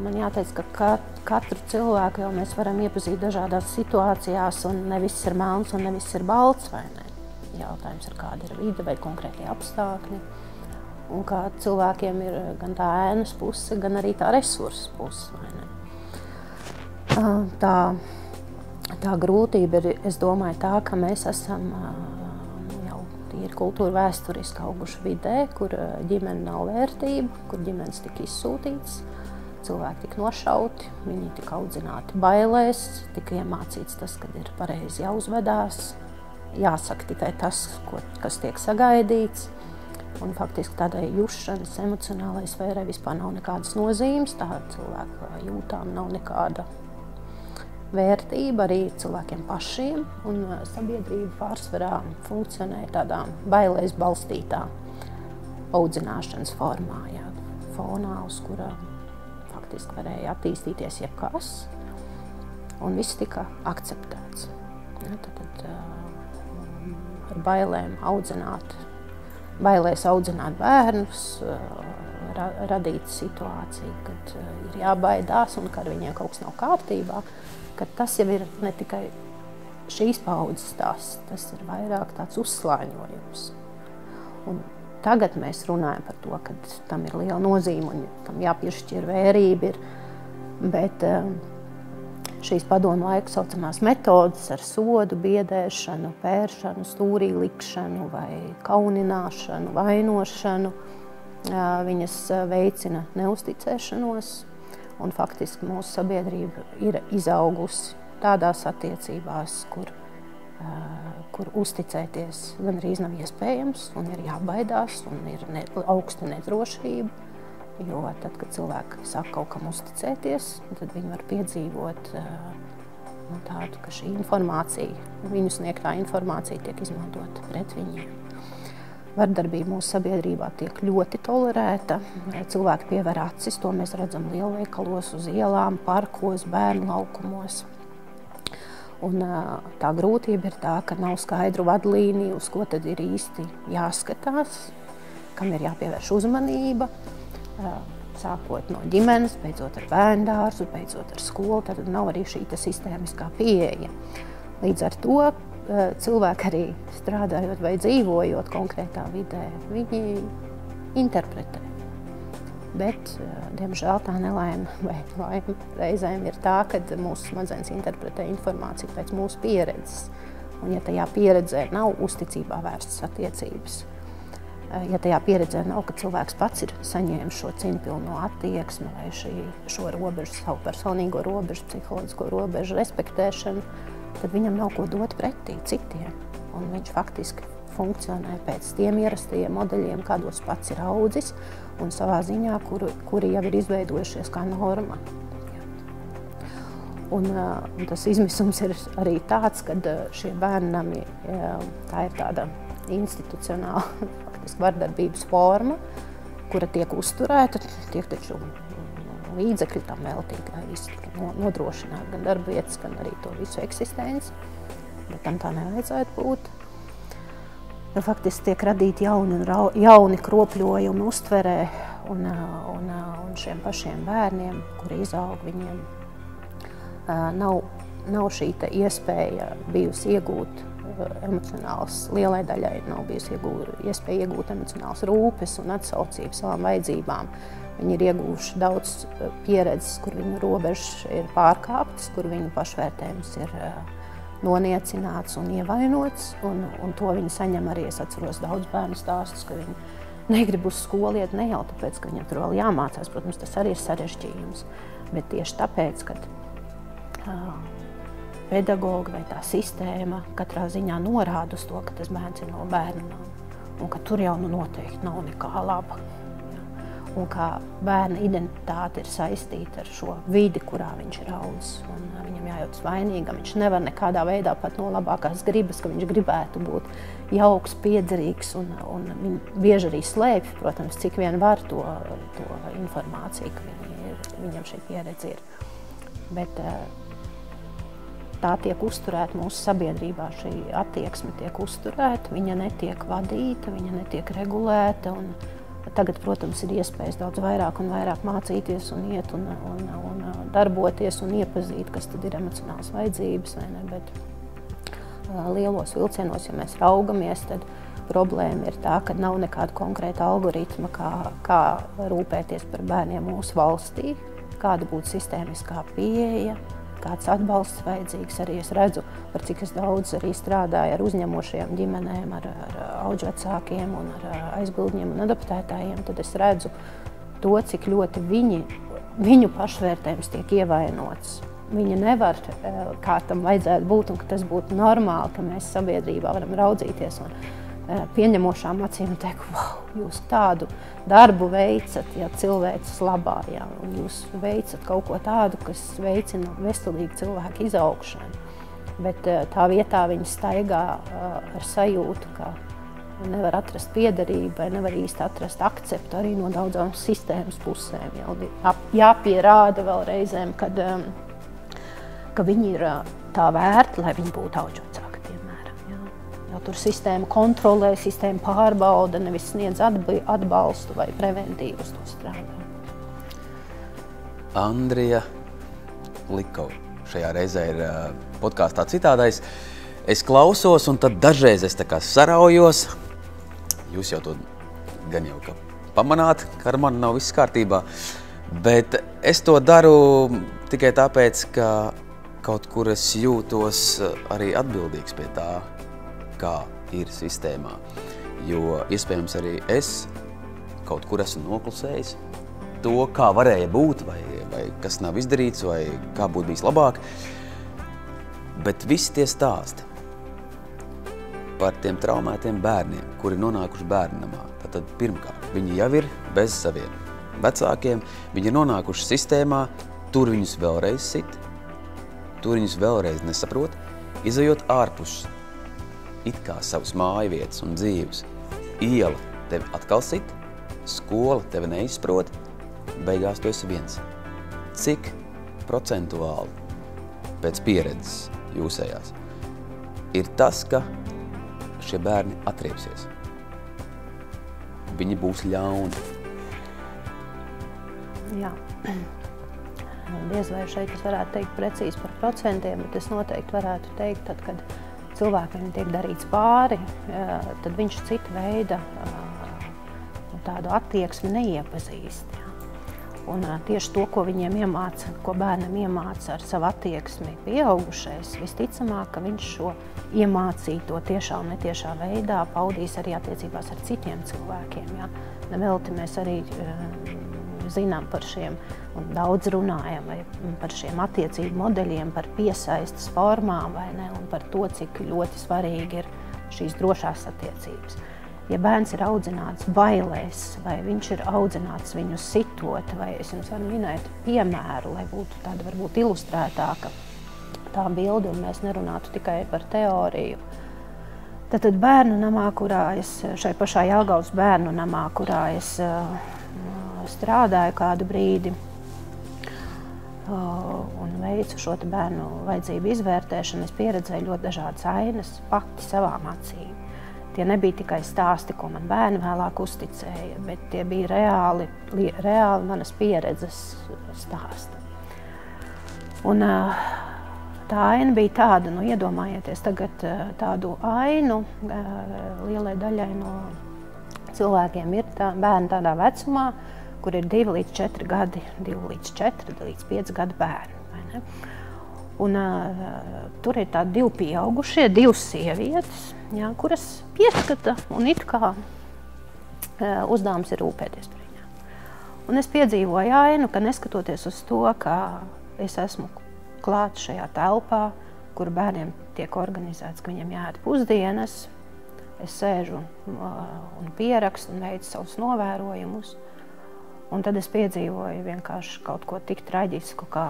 Man jāteic, ka kat, katru cilvēku jau mēs varam iepazīt dažādās situācijās, un ne viss ir melns un ne viss ir balts. Jautājums ir, kāda ir vide vai konkrētie apstākļi. Un kā cilvēkiem ir gan tā ēnas puse, gan arī tā resursu puse. Tā, tā grūtība ir, es domāju, tā, ka mēs esam ir kultūra vēsturiski auguši vidē, kur eh, ģimene nav vērtība, kur ģimenes tika izsūtīts, cilvēki tika nošauti, viņi tika audzināti bailēs, tika iemācīts tas, kad ir pareizi jāuzvedās, jāsaka tikai tas, ko, kas tiek sagaidīts. Un faktiski tādai jušanas, emocionālajai sfērai vispār nav nekādas nozīmes. Tā cilvēka jūtām nav nekāda vērtība arī cilvēkiem pašiem, un uh, sabiedrība pārsvarā funkcionē tādā bailēs balstītā audzināšanas formā, jā, fonā, uz kura faktiski varēja attīstīties jebkas, un viss tika akceptēts. Ja, tad, tad, uh, ar bailēm audzināt, bailēs audzināt bērnus, uh, ra radīt situāciju, kad ir jābaidās un ka ar viņiem kaut kas nav kārtībā, ka tas jau ir ne tikai šīs paudzes stāsts, tas ir vairāk tāds uzslāņojums. Un tagad mēs runājam par to, ka tam ir liela nozīme un tam jāpiešķir vērība. Ir, bet uh, šīs padomu laika saucamās metodas ar sodu, biedēšanu, pēršanu, stūrī likšanu vai kaunināšanu, vainošanu, viņas veicina neusticēšanos. Un faktiski mūsu sabiedrība ir izaugusi tādās attiecībās, kur kur uzticēties gandrīz nav iespējams, un ir jābaidās, un ir ne, augsta nedrošība. Jo tad, kad cilvēki sāk kaut kam uzticēties, tad viņi var piedzīvot nu, tādu, ka šī informācija, viņu sniegtā informācija tiek izmantota pret viņiem. Vardarbība mūsu sabiedrībā tiek ļoti tolerēta. Cilvēki pievēr acis, to mēs redzam lielveikalos, uz ielām, parkos, bērnu laukumos. Un, tā grūtība ir tā, ka nav skaidru vadlīniju, uz ko tad ir īsti jāskatās, kam ir jāpievērš uzmanība. Sākot no ģimenes, beidzot ar bērnu dārzu, beidzot ar skolu, tad nav arī šī sistēmiskā pieeja. Līdz ar to cilvēki arī strādājot vai dzīvojot konkrētā vidē, viņi interpretē Bet, diemžēl, tā nelaime vai laime reizēm ir tā, ka mūsu smadzenes interpretē informāciju pēc mūsu pieredzes. Un, ja tajā pieredzē nav uzticībā vērstas attiecības, ja tajā pieredzē nav, ka cilvēks pats ir saņēmis šo cieņpilno attieksmi vai šī, šo robežu, savu personīgo robežu, psiholoģisko robežu respektēšanu, tad viņam nav ko dot pretī citiem. Un viņš faktiski funkcionē pēc tiem ierastajiem modeļiem, kādos pats ir audzis un savā ziņā, kuri, kuri jau ir izveidojušies kā norma. Un, un tas izmisums ir arī tāds, ka šie bērnami tā ir tāda institucionāla faktiski vardarbības forma, kura tiek uzturēta, tiek taču līdzekļi tam veltīgi, lai visu nodrošinātu gan darba vietas, gan arī to visu eksistenci. Bet tam tā nevajadzētu būt jo faktiski tiek radīti jauni, jauni kropļojumi uztverē un, un, un šiem pašiem bērniem, kuri izaug viņiem, nav, nav šī iespēja bijusi iegūt emocionāls, lielai daļai nav bijusi iegūt, iespēja iegūt emocionāls rūpes un atsaucību savām vajadzībām. Viņi ir ieguvuši daudz pieredzes, kur viņu robežas ir pārkāptas, kur viņu pašvērtējums ir uh, noniecināts un ievainots. Un, un to viņi saņem arī. Es atceros daudz bērnu stāstus, ka viņi negrib uz skolu iet ne jau tāpēc, ka viņiem tur vēl jāmācās. Protams, tas arī ir sarežģījums. Bet tieši tāpēc, ka uh, pedagogi vai tā sistēma katrā ziņā norāda uz to, ka tas bērns ir no bērna un ka tur jau nu noteikti nav nekā laba un kā bērna identitāte ir saistīta ar šo vidi, kurā viņš ir audzis. Viņam jājūtas vainīgam. Viņš nevar nekādā veidā pat no labākās gribas, ka viņš gribētu būt jauks, piedzerīgs. Un, un viņš bieži arī slēpj, protams, cik vien var to, to informāciju, ka viņi ir, viņam šī pieredze ir. Bet, Tā tiek uzturēta mūsu sabiedrībā, šī attieksme tiek uzturēta, viņa netiek vadīta, viņa netiek regulēta. Un, Tagad, protams, ir iespējas daudz vairāk un vairāk mācīties, un iet un, un, un darboties un iepazīt, kas ir emocionāls vajadzības. Ne, bet lielos vilcienos, ja mēs raugamies, tad problēma ir tā, ka nav nekāda konkrēta algoritma, kā, kā rūpēties par bērniem mūsu valstī, kāda būtu sistēmiskā pieeja kāds atbalsts vajadzīgs. Arī es redzu, par cik es daudz arī strādāju ar uzņemošajām ģimenēm, ar, ar auģu vecākiem un ar aizbildņiem un adaptētājiem. Tad es redzu to, cik ļoti viņi, viņu pašvērtējums tiek ievainots. Viņa nevar, kā tam vajadzētu būt, un ka tas būtu normāli, ka mēs sabiedrībā varam raudzīties un Eh, pieņemošām acīm un teikt, wow, jūs tādu darbu veicat, ja cilvēks labā, ja, un jūs veicat kaut ko tādu, kas veicina veselīgu cilvēku izaugšanu. Bet eh, tā vietā viņi staigā eh, ar sajūtu, ka nevar atrast piederību vai nevar īsti atrast akceptu arī no daudzām sistēmas pusēm. Jā, jāpierāda vēl reizēm, kad, ka viņi ir tā vērti, lai viņi būtu auģoti. Jo tur sistēma kontrolē, sistēma pārbauda, nevis sniedz atbalstu vai preventīvu uz to strādā. Andrija Likova šajā reizē ir podkāstā citādais. Es klausos, un tad dažreiz es tā kā saraujos. Jūs jau to gan jau ka pamanāt, ka ar mani nav viss kārtībā, bet es to daru tikai tāpēc, ka kaut kur es jūtos arī atbildīgs pie tā, kā ir sistēmā. Jo iespējams arī es kaut kur esmu noklusējis to, kā varēja būt, vai, vai kas nav izdarīts, vai kā būtu bijis labāk. Bet visi tie stāsti par tiem traumētiem bērniem, kuri nonākuši bērnamā. Tad pirmkārt, viņi jau ir bez saviem vecākiem, viņi ir nonākuši sistēmā, tur viņus vēlreiz sit, tur viņus vēlreiz nesaprot, izejot ārpus it kā savas māju vietas un dzīves. Iela tevi atkal sit, skola tevi neizprot, beigās tu esi viens. Cik procentuāli pēc pieredzes jūsējās ir tas, ka šie bērni atriepsies. Viņi būs ļauni. Jā. [clears throat] Diez vai šeit es varētu teikt precīzi par procentiem, bet es noteikti varētu teikt, tad, kad cilvēkam tiek darīts pāri, tad viņš cita veida tādu attieksmi neiepazīst. Un tieši to, ko viņiem iemāca, ko bērnam iemāca ar savu attieksmi pieaugušais, visticamāk, ka viņš šo iemācīto tiešā un netiešā veidā paudīs arī attiecībās ar citiem cilvēkiem. Jā. Nevelti mēs arī zinām par šiem, un daudz runājam par šiem attiecību modeļiem, par piesaistas formām vai ne, un par to, cik ļoti svarīgi ir šīs drošās attiecības ja bērns ir audzināts bailēs, vai viņš ir audzināts viņu sitot, vai es jums varu minēt piemēru, lai būtu tāda varbūt ilustrētāka tā bilde, un mēs nerunātu tikai par teoriju. Tad, tad bērnu namā, kurā es, šai pašā Jelgavas bērnu namā, kurā es strādāju kādu brīdi, un veicu šo bērnu vajadzību izvērtēšanu, es pieredzēju ļoti dažādas ainas pati savām acīm. Tie nebija tikai stāsti, ko man bērni vēlāk uzticēja, bet tie bija reāli, reāli manas pieredzes stāsti. Un, tā aina bija tāda, nu, iedomājieties tagad tādu ainu lielai daļai no cilvēkiem ir tā, bērni tādā vecumā, kur ir 2 līdz 4 gadi, 2 līdz 4 līdz 5 gadu bērni. Un, uh, tur ir tādi divi pieaugušie, divas sievietes, jā, kuras pieskata un it kā uh, uzdevums ir rūpēties par viņām. Un es piedzīvoju ainu, ka neskatoties uz to, ka es esmu klāts šajā telpā, kur bērniem tiek organizēts, ka viņiem jāēd pusdienas, es sēžu un, uh, un pierakstu un veicu savus novērojumus. Un tad es piedzīvoju vienkārši kaut ko tik traģisku, kā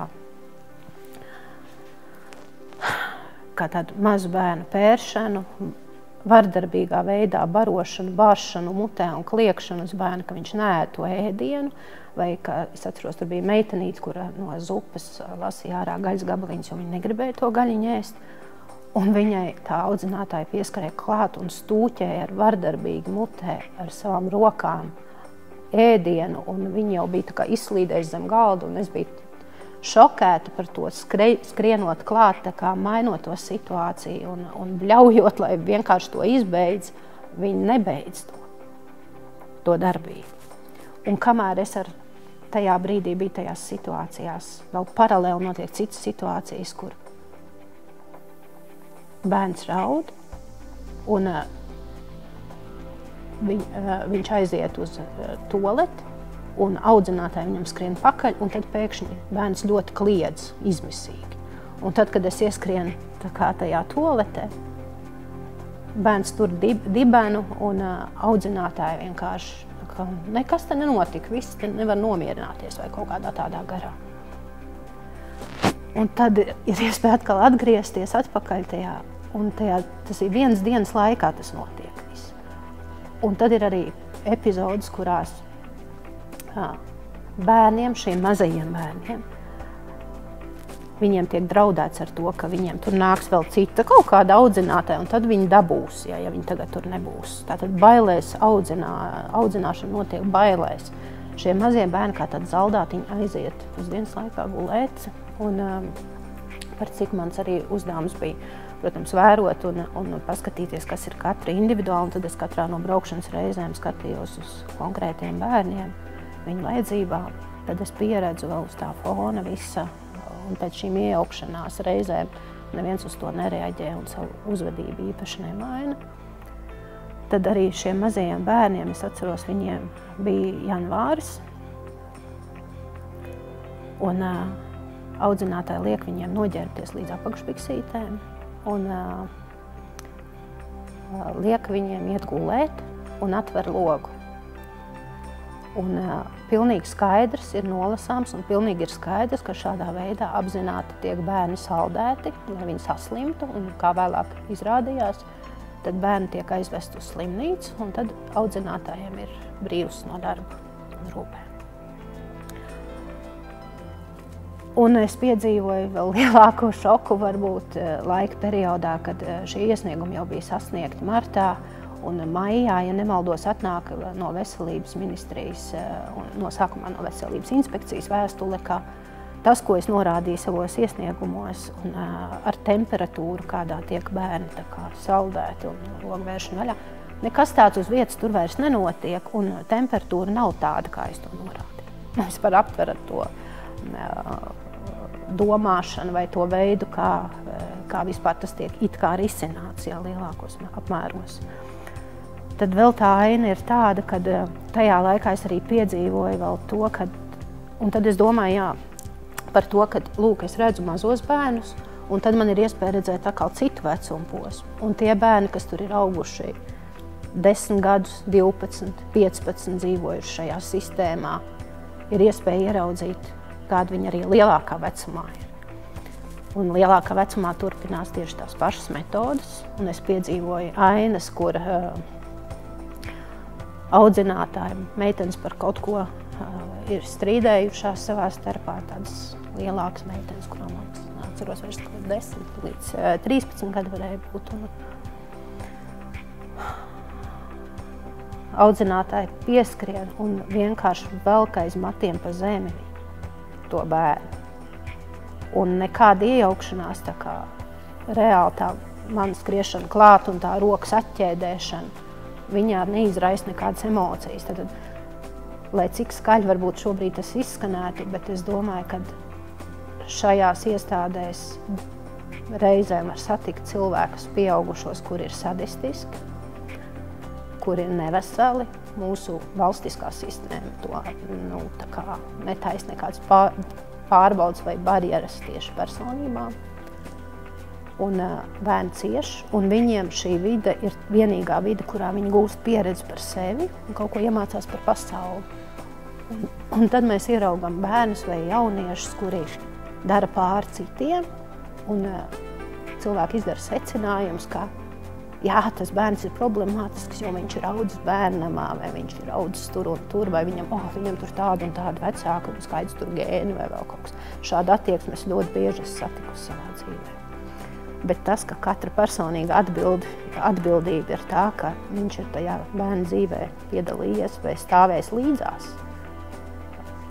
kā tādu mazu bērnu pēršanu, vardarbīgā veidā barošanu, bāršanu mutē un kliekšanu uz bērnu, ka viņš neēd to ēdienu. Vai, ka, es atceros, tur bija meitenīte, kura no zupas lasīja ārā gaļas gabaliņus, jo viņa negribēja to gaļiņu ēst. Un viņai tā audzinātāja pieskarēja klāt un stūķēja ar vardarbīgu mutē, ar savām rokām ēdienu. Viņa jau bija izslīdējusi zem galda, un es biju šokēta par to, skre, skrienot klāt, kā, mainot to situāciju un, un ļaujot, lai vienkārši to izbeidz, viņi nebeidz to, to darbību. Un kamēr es ar tajā brīdī biju tajās situācijās, vēl paralēli notiek citas situācijas, kur bērns raud un uh, viņ, viņš aiziet uz toleti, un audzinātāji viņam skrien pakaļ, un tad pēkšņi bērns ļoti kliedz, izmisīgi. Un tad, kad es ieskrienu tajā toaletē, bērns tur dib, dibenu, un audzinātāji vienkārši ka nekas te nenotika, viss te nevar nomierināties vai kaut kādā tādā garā. Un tad ir iespēja atkal atgriezties atpakaļ tajā, un tajā, tas ir viens dienas laikā tas notiek. Un tad ir arī epizodes, kurās bērniem, šiem mazajiem bērniem. Viņiem tiek draudēts ar to, ka viņiem tur nāks vēl cita kaut kāda audzinātāja, un tad viņi dabūs, ja, ja viņi tagad tur nebūs. Tātad bailēs audzinā, audzināšana notiek bailēs. Šie mazie bērni kā tādi zaldātiņi aiziet pusdienas laikā gulēt, un um, par cik mans arī uzdevums bija, protams, vērot un, un paskatīties, kas ir katra individuāli. Tad es katrā no braukšanas reizēm skatījos uz konkrētiem bērniem, viņu vajadzībām. Tad es pieredzu vēl uz tā fona visa, un pēc šīm iejaukšanās reizēm neviens uz to nereaģē un savu uzvedību īpaši nemaina. Tad arī šiem mazajiem bērniem, es atceros, viņiem bija janvāris, un uh, audzinātāji liek viņiem noģērbties līdz apakšpiksītēm, un uh, liek viņiem iet gulēt un atver logu. Un, uh, pilnīgi skaidrs ir nolasāms un pilnīgi ir skaidrs, ka šādā veidā apzināti tiek bērni saldēti, lai viņi saslimtu, un kā vēlāk izrādījās, tad bērni tiek aizvest uz slimnīcu, un tad audzinātājiem ir brīvs no darba un rūpēm. Un es piedzīvoju vēl [laughs] lielāko šoku varbūt eh, laika periodā, kad eh, šie iesniegumi jau bija sasniegti martā. Un maijā, ja nemaldos, atnāk no veselības ministrijas, eh, no sākumā no veselības inspekcijas vēstule, ka tas, ko es norādīju savos iesniegumos, un ar temperatūru, kādā tiek bērni kā saldēti un rogvēršana vaļā, nekas tāds uz vietas tur vairs nenotiek, un temperatūra nav tāda, kā es to norādīju. [laughs] Mēs par aptverat to domāšanu vai to veidu, kā, kā vispār tas tiek it kā risināts jā, lielākos apmēros. Tad vēl tā aina ir tāda, ka eh, tajā laikā es arī piedzīvoju vēl to, ka, un tad es domāju, jā, par to, ka, lūk, es redzu mazos bērnus, un tad man ir iespēja redzēt atkal citu vecumu posmu. Un tie bērni, kas tur ir auguši 10 gadus, 12, 15 dzīvojuši šajā sistēmā, ir iespēja ieraudzīt kāda viņa arī lielākā vecumā ir. Un lielākā vecumā turpinās tieši tās pašas metodas, un es piedzīvoju ainas, kur uh, audzinātāji meitenes par kaut ko uh, ir strīdējušās savā starpā, tādas lielākas meitenes, kurām man atceros vairs kaut 10 līdz uh, 13 gadu varēja būt. Un, audzinātāji pieskrien un vienkārši velk aiz matiem pa zemi to bērnu. Un nekāda iejaukšanās, tā kā reāli tā mana skriešana klāt un tā rokas atķēdēšana, viņā neizraisa nekādas emocijas. Tad, lai cik skaļi varbūt šobrīd tas izskanētu, bet es domāju, ka šajās iestādēs reizēm var satikt cilvēkus pieaugušos, kuri ir sadistiski, kuri ir neveseli, mūsu valstiskā sistēma to nu, netaisa nekādas pār, pārbaudas vai barjeras tieši personībām. Un uh, bērni cieš, un viņiem šī vide ir vienīgā vide, kurā viņi gūst pieredzi par sevi un kaut ko iemācās par pasauli. Un, un tad mēs ieraugam bērnus vai jauniešus, kuri dara pār citiem, un uh, cilvēki izdara secinājumus, ka jā, tas bērns ir problemātisks, jo viņš ir audzis bērnamā, vai viņš ir audzis tur un tur, vai viņam, oh, viņam tur tāda un tāda vecāka, un skaidrs tur gēni vai vēl kaut kas. Šāda attieksme es ļoti bieži esmu satikusi savā dzīvē. Bet tas, ka katra personīga atbild, atbildība ir tā, ka viņš ir tajā bērna dzīvē piedalījies vai stāvējis līdzās.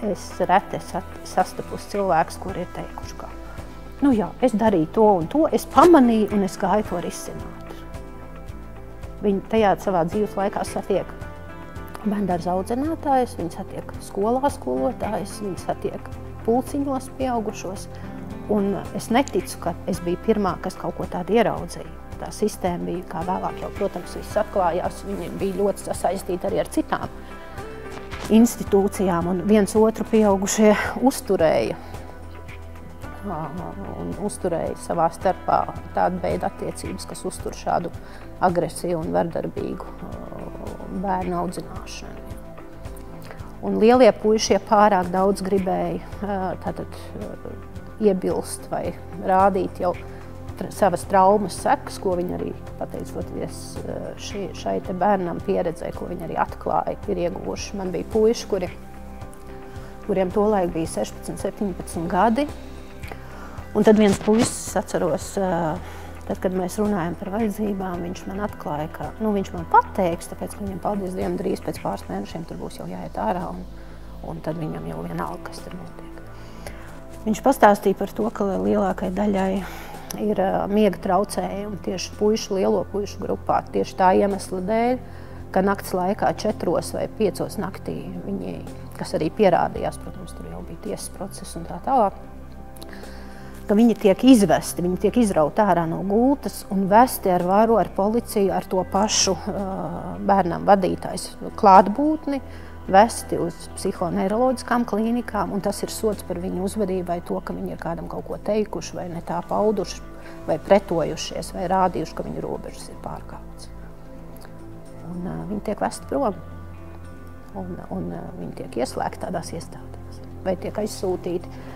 Es reti sastapusi cilvēkus, kuri ir teikuši, ka nu jā, es darīju to un to, es pamanīju un es gāju to risināt. Viņi tajā savā dzīves laikā satiek bērnu audzinātājus, viņi satiek skolā skolotājus, viņi satiek pulciņos pieaugušos. Un es neticu, ka es biju pirmā, kas kaut ko tādu ieraudzīja. Tā sistēma bija, kā vēlāk jau, protams, viss atklājās, viņi bija ļoti sasaistīti arī ar citām institūcijām, un viens otru pieaugušie uzturēja un uzturēja savā starpā tādu veidu attiecības, kas uztur šādu agresiju un vardarbīgu bērnu audzināšanu. Un lielie puišie pārāk daudz gribēja tātad, iebilst vai rādīt jau savas traumas sekas, ko viņi arī pateicoties šī, šai bērnam pieredzē, ko viņi arī atklāja, ir ieguvuši. Man bija puiši, kuri, kuriem tolaik bija 16, 17 gadi, Un tad viens puisis, atceros, tad, kad mēs runājam par vajadzībām, viņš man atklāja, ka nu, viņš man pateiks, tāpēc, ka viņam, paldies Dievam, drīz pēc pāris mēnešiem tur būs jau jāiet ārā, un, un tad viņam jau vienalga, kas tur notiek. Viņš pastāstīja par to, ka lielākai daļai ir miega traucējumi tieši puišu, lielo puišu grupā. Tieši tā iemesla dēļ, ka naktas laikā, četros vai piecos naktī, viņi, kas arī pierādījās, protams, tur jau bija tiesas process un tā tālāk, ka viņi tiek izvesti, viņi tiek izrauti ārā no gultas un vesti ar varu, ar policiju, ar to pašu uh, bērnam vadītājs klātbūtni, vesti uz psihoneiroloģiskām klīnikām, un tas ir sots par viņu uzvedību vai to, ka viņi ir kādam kaut ko teikuši, vai ne tā pauduši, vai pretojušies, vai rādījuši, ka viņu robežas ir pārkāptas. Un uh, viņi tiek vesti prom, un, un uh, viņi tiek ieslēgti tādās iestādēs, vai tiek aizsūtīti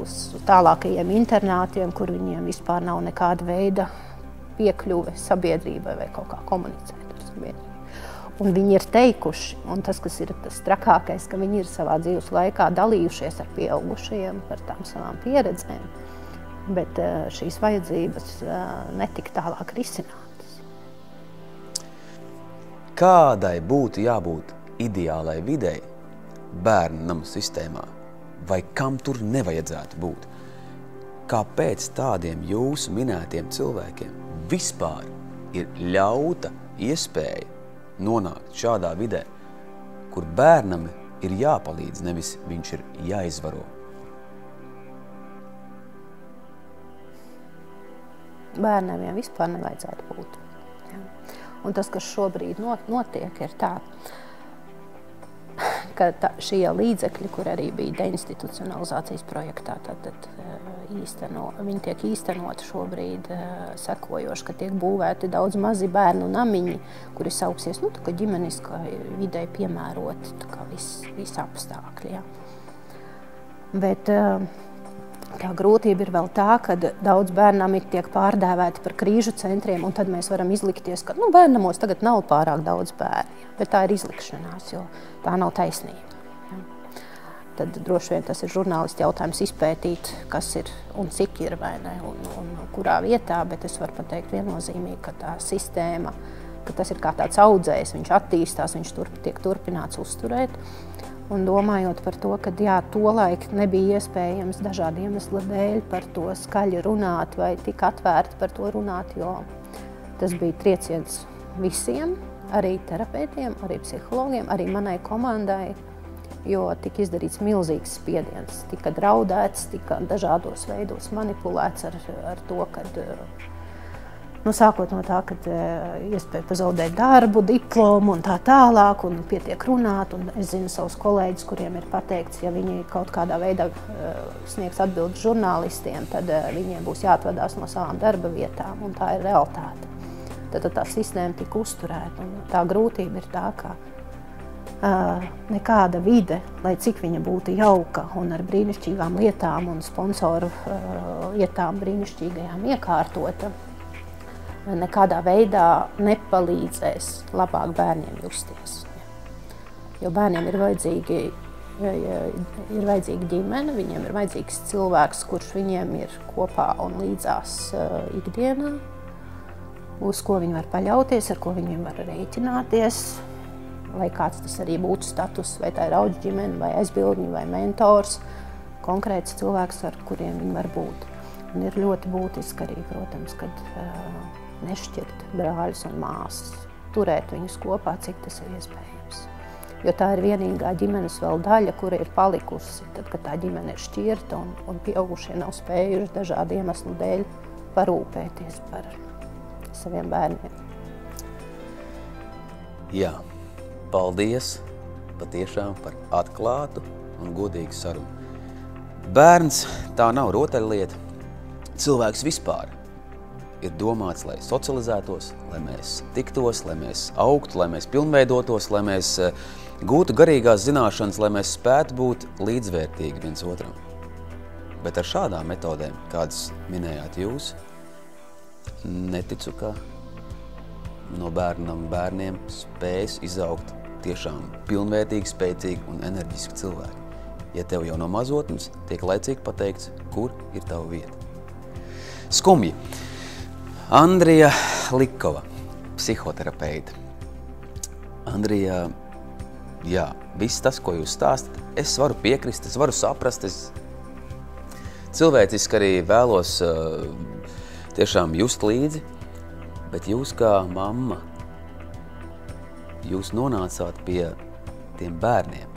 uz tālākajiem internātiem, kur viņiem vispār nav nekāda veida piekļuve sabiedrībai vai kaut kā komunicēt ar sabiedrību. Un viņi ir teikuši, un tas, kas ir tas trakākais, ka viņi ir savā dzīves laikā dalījušies ar pieaugušajiem par tām savām pieredzēm, bet šīs vajadzības netika tālāk risinātas. Kādai būtu jābūt ideālai videi bērnu namu sistēmā? Vai kam tur nevajadzētu būt. Kāpēc tādiem jūsu minētiem cilvēkiem vispār ir ļauta iespēja nonākt šādā vidē, kur bērnam ir jāpalīdz, nevis viņš ir jāizvaro? Bērniem jau vispār nevajadzētu būt. Ja. Un tas, kas šobrīd notiek, ir tā, ka tā, šie līdzekļi, kur arī bija deinstitucionalizācijas projektā, tad, tad eh, īsteno, viņi tiek īstenoti šobrīd eh, sekojoši, ka tiek būvēti daudz mazi bērnu namiņi, kuri sauksies nu, ģimeniskai videi piemēroti visi vis apstākļi. Ja. Bet, uh, Tā grūtība ir vēl tā, ka daudz bērnam ir tiek pārdēvēti par krīžu centriem, un tad mēs varam izlikties, ka nu, bērnamos tagad nav pārāk daudz bērnu. Bet tā ir izlikšanās, jo tā nav taisnība. Ja. Tad droši vien tas ir žurnālisti jautājums izpētīt, kas ir un cik ir vai ne, un, un kurā vietā, bet es varu pateikt viennozīmīgi, ka tā sistēma, ka tas ir kā tāds audzējs, viņš attīstās, viņš turp, tiek turpināts uzturēt. Un domājot par to, ka jā, tolaik nebija iespējams dažādu iemeslu dēļ par to skaļi runāt vai tik atvērti par to runāt, jo tas bija trieciens visiem, arī terapeitiem, arī psihologiem, arī manai komandai, jo tika izdarīts milzīgs spiediens, tika draudēts, tika dažādos veidos manipulēts ar, ar to, ka Nu, sākot no tā, ka uh, iespēja pazaudēt darbu, diplomu un tā tālāk, un pietiek runāt. Un es zinu savus kolēģus, kuriem ir pateikts, ja viņi kaut kādā veidā uh, sniegs atbildes žurnālistiem, tad viņiem būs jāatvadās no savām darba vietām, un tā ir realitāte. Tad, tā sistēma tika uzturēta. Un tā grūtība ir tā, ka uh, nekāda vide, lai cik viņa būtu jauka un ar brīnišķīgām lietām un sponsoru uh, lietām brīnišķīgajām iekārtota, nekādā veidā nepalīdzēs labāk bērniem justies. Jo bērniem ir vajadzīgi, ir vajadzīga ģimene, viņiem ir vajadzīgs cilvēks, kurš viņiem ir kopā un līdzās ikdienā, uz ko viņi var paļauties, ar ko viņiem var rēķināties. Lai kāds tas arī būtu status, vai tā ir auga ģimene, vai aizbildņi, vai mentors, konkrēts cilvēks, ar kuriem viņi var būt. Un ir ļoti būtiski arī, protams, kad uh, nešķirt brāļus un māsas, turēt viņus kopā, cik tas ir iespējams. Jo tā ir vienīgā ģimenes vēl daļa, kura ir palikusi, tad, kad tā ģimene ir šķirta un, un pieaugušie nav spējuši dažādu iemeslu dēļ parūpēties par saviem bērniem. Jā, paldies patiešām par atklātu un godīgu sarunu. Bērns tā nav rotaļlieta. Cilvēks vispār ir domāts, lai socializētos, lai mēs tiktos, lai mēs augtu, lai mēs pilnveidotos, lai mēs eh, gūtu garīgās zināšanas, lai mēs spētu būt līdzvērtīgi viens otram. Bet ar šādām metodēm, kādas minējāt jūs, neticu, ka no bērnam bērniem spējas izaugt tiešām pilnvērtīgi, spēcīgi un enerģiski cilvēki. Ja tev jau no mazotnes tiek laicīgi pateikts, kur ir tava vieta. Skumji. Andrija Likova, psihoterapeite. Andrija, jā, viss tas, ko jūs stāstat, es varu piekrist, es varu saprast, es cilvēciski arī vēlos uh, tiešām just līdzi, bet jūs kā mamma, jūs nonācāt pie tiem bērniem,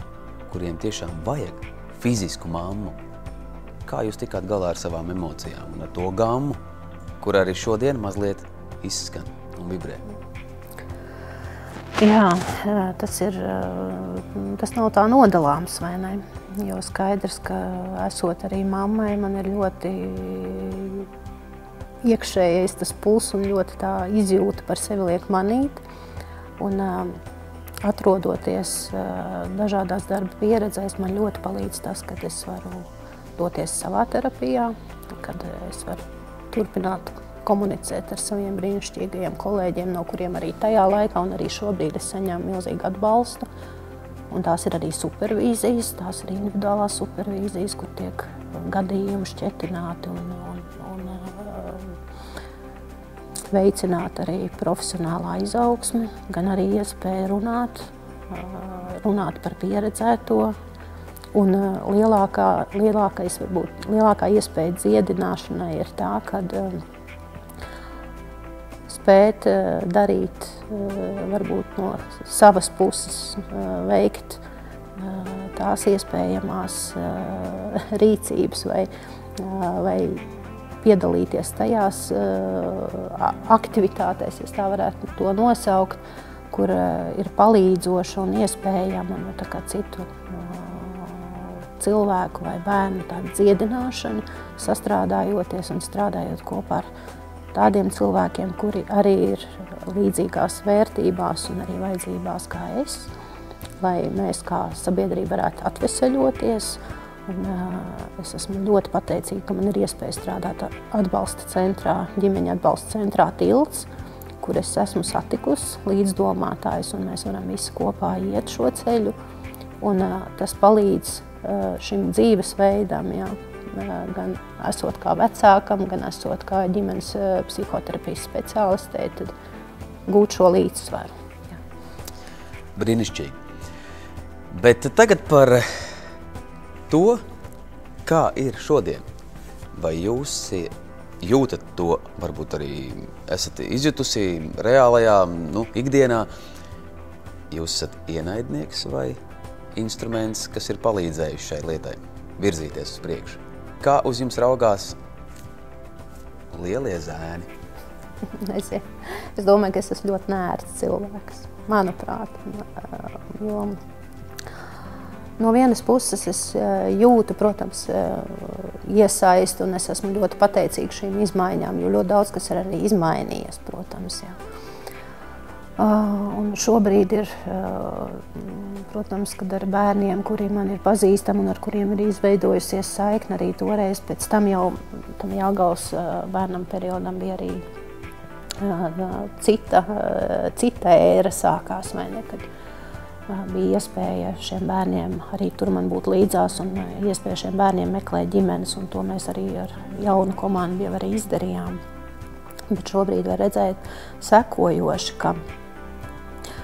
kuriem tiešām vajag fizisku mammu. Kā jūs tikāt galā ar savām emocijām un ar to gammu, kur arī šodien mazliet izskan un vibrē? Jā, tas ir, tas nav tā nodalāms, vai ne? Jo skaidrs, ka esot arī mammai, man ir ļoti iekšējais tas puls un ļoti tā izjūta par sevi liek manīt. Un, atrodoties dažādās darba pieredzēs, man ļoti palīdz tas, ka es varu doties savā terapijā, kad es varu turpināt komunicēt ar saviem brīnišķīgajiem kolēģiem, no kuriem arī tajā laikā un arī šobrīd es saņēmu milzīgu atbalstu. Un tās ir arī supervīzijas, tās ir individuālās supervīzijas, kur tiek gadījumi šķetināti un, veicināt arī profesionālā izaugsme, gan arī iespēja runāt, runāt par pieredzēto. Un lielākā, lielākais, varbūt, lielākā iespēja dziedināšanai ir tā, kad spēt darīt, varbūt no savas puses, veikt tās iespējamās rīcības vai, vai piedalīties tajās aktivitātēs, ja tā varētu to nosaukt, kur ir palīdzoša un iespējama nu, citu cilvēku vai bērnu dziedināšana, sastrādājoties un strādājot kopā ar tādiem cilvēkiem, kuri arī ir līdzīgās vērtībās un arī vajadzībās kā es, lai mēs kā sabiedrība varētu atveseļoties. Un, es esmu ļoti pateicīga, ka man ir iespēja strādāt atbalsta centrā, ģimeņa atbalsta centrā Tilts, kur es esmu satikusi līdzdomātājs, un mēs varam visi kopā iet šo ceļu. Un, tas palīdz šim dzīvesveidam, jā, gan esot kā vecākam, gan esot kā ģimenes psihoterapijas speciālistē, tad gūt šo līdzsvaru. Jā. Brīnišķīgi. Bet tagad par to, kā ir šodien. Vai jūs jūtat to, varbūt arī esat izjutusi reālajā nu, ikdienā, jūs esat ienaidnieks vai instruments, kas ir palīdzējis šai lietai virzīties uz priekšu? Kā uz jums raugās lielie zēni? [laughs] Nezinu. Es domāju, ka es esmu ļoti nērts cilvēks, manuprāt. Jo no vienas puses es jūtu, protams, iesaistu un es esmu ļoti pateicīga šīm izmaiņām, jo ļoti daudz kas ir arī izmainījies, protams. Jā. Un šobrīd ir, protams, kad ar bērniem, kuri man ir pazīstami un ar kuriem ir izveidojusies saikne, arī toreiz pēc tam jau tam Jāgaus bērnam periodam bija arī cita, cita ēra sākās, vai ne, kad bija iespēja šiem bērniem arī tur man būt līdzās un iespēja šiem bērniem meklēt ģimenes, un to mēs arī ar jaunu komandu jau arī izdarījām. Bet šobrīd var redzēt sekojoši, ka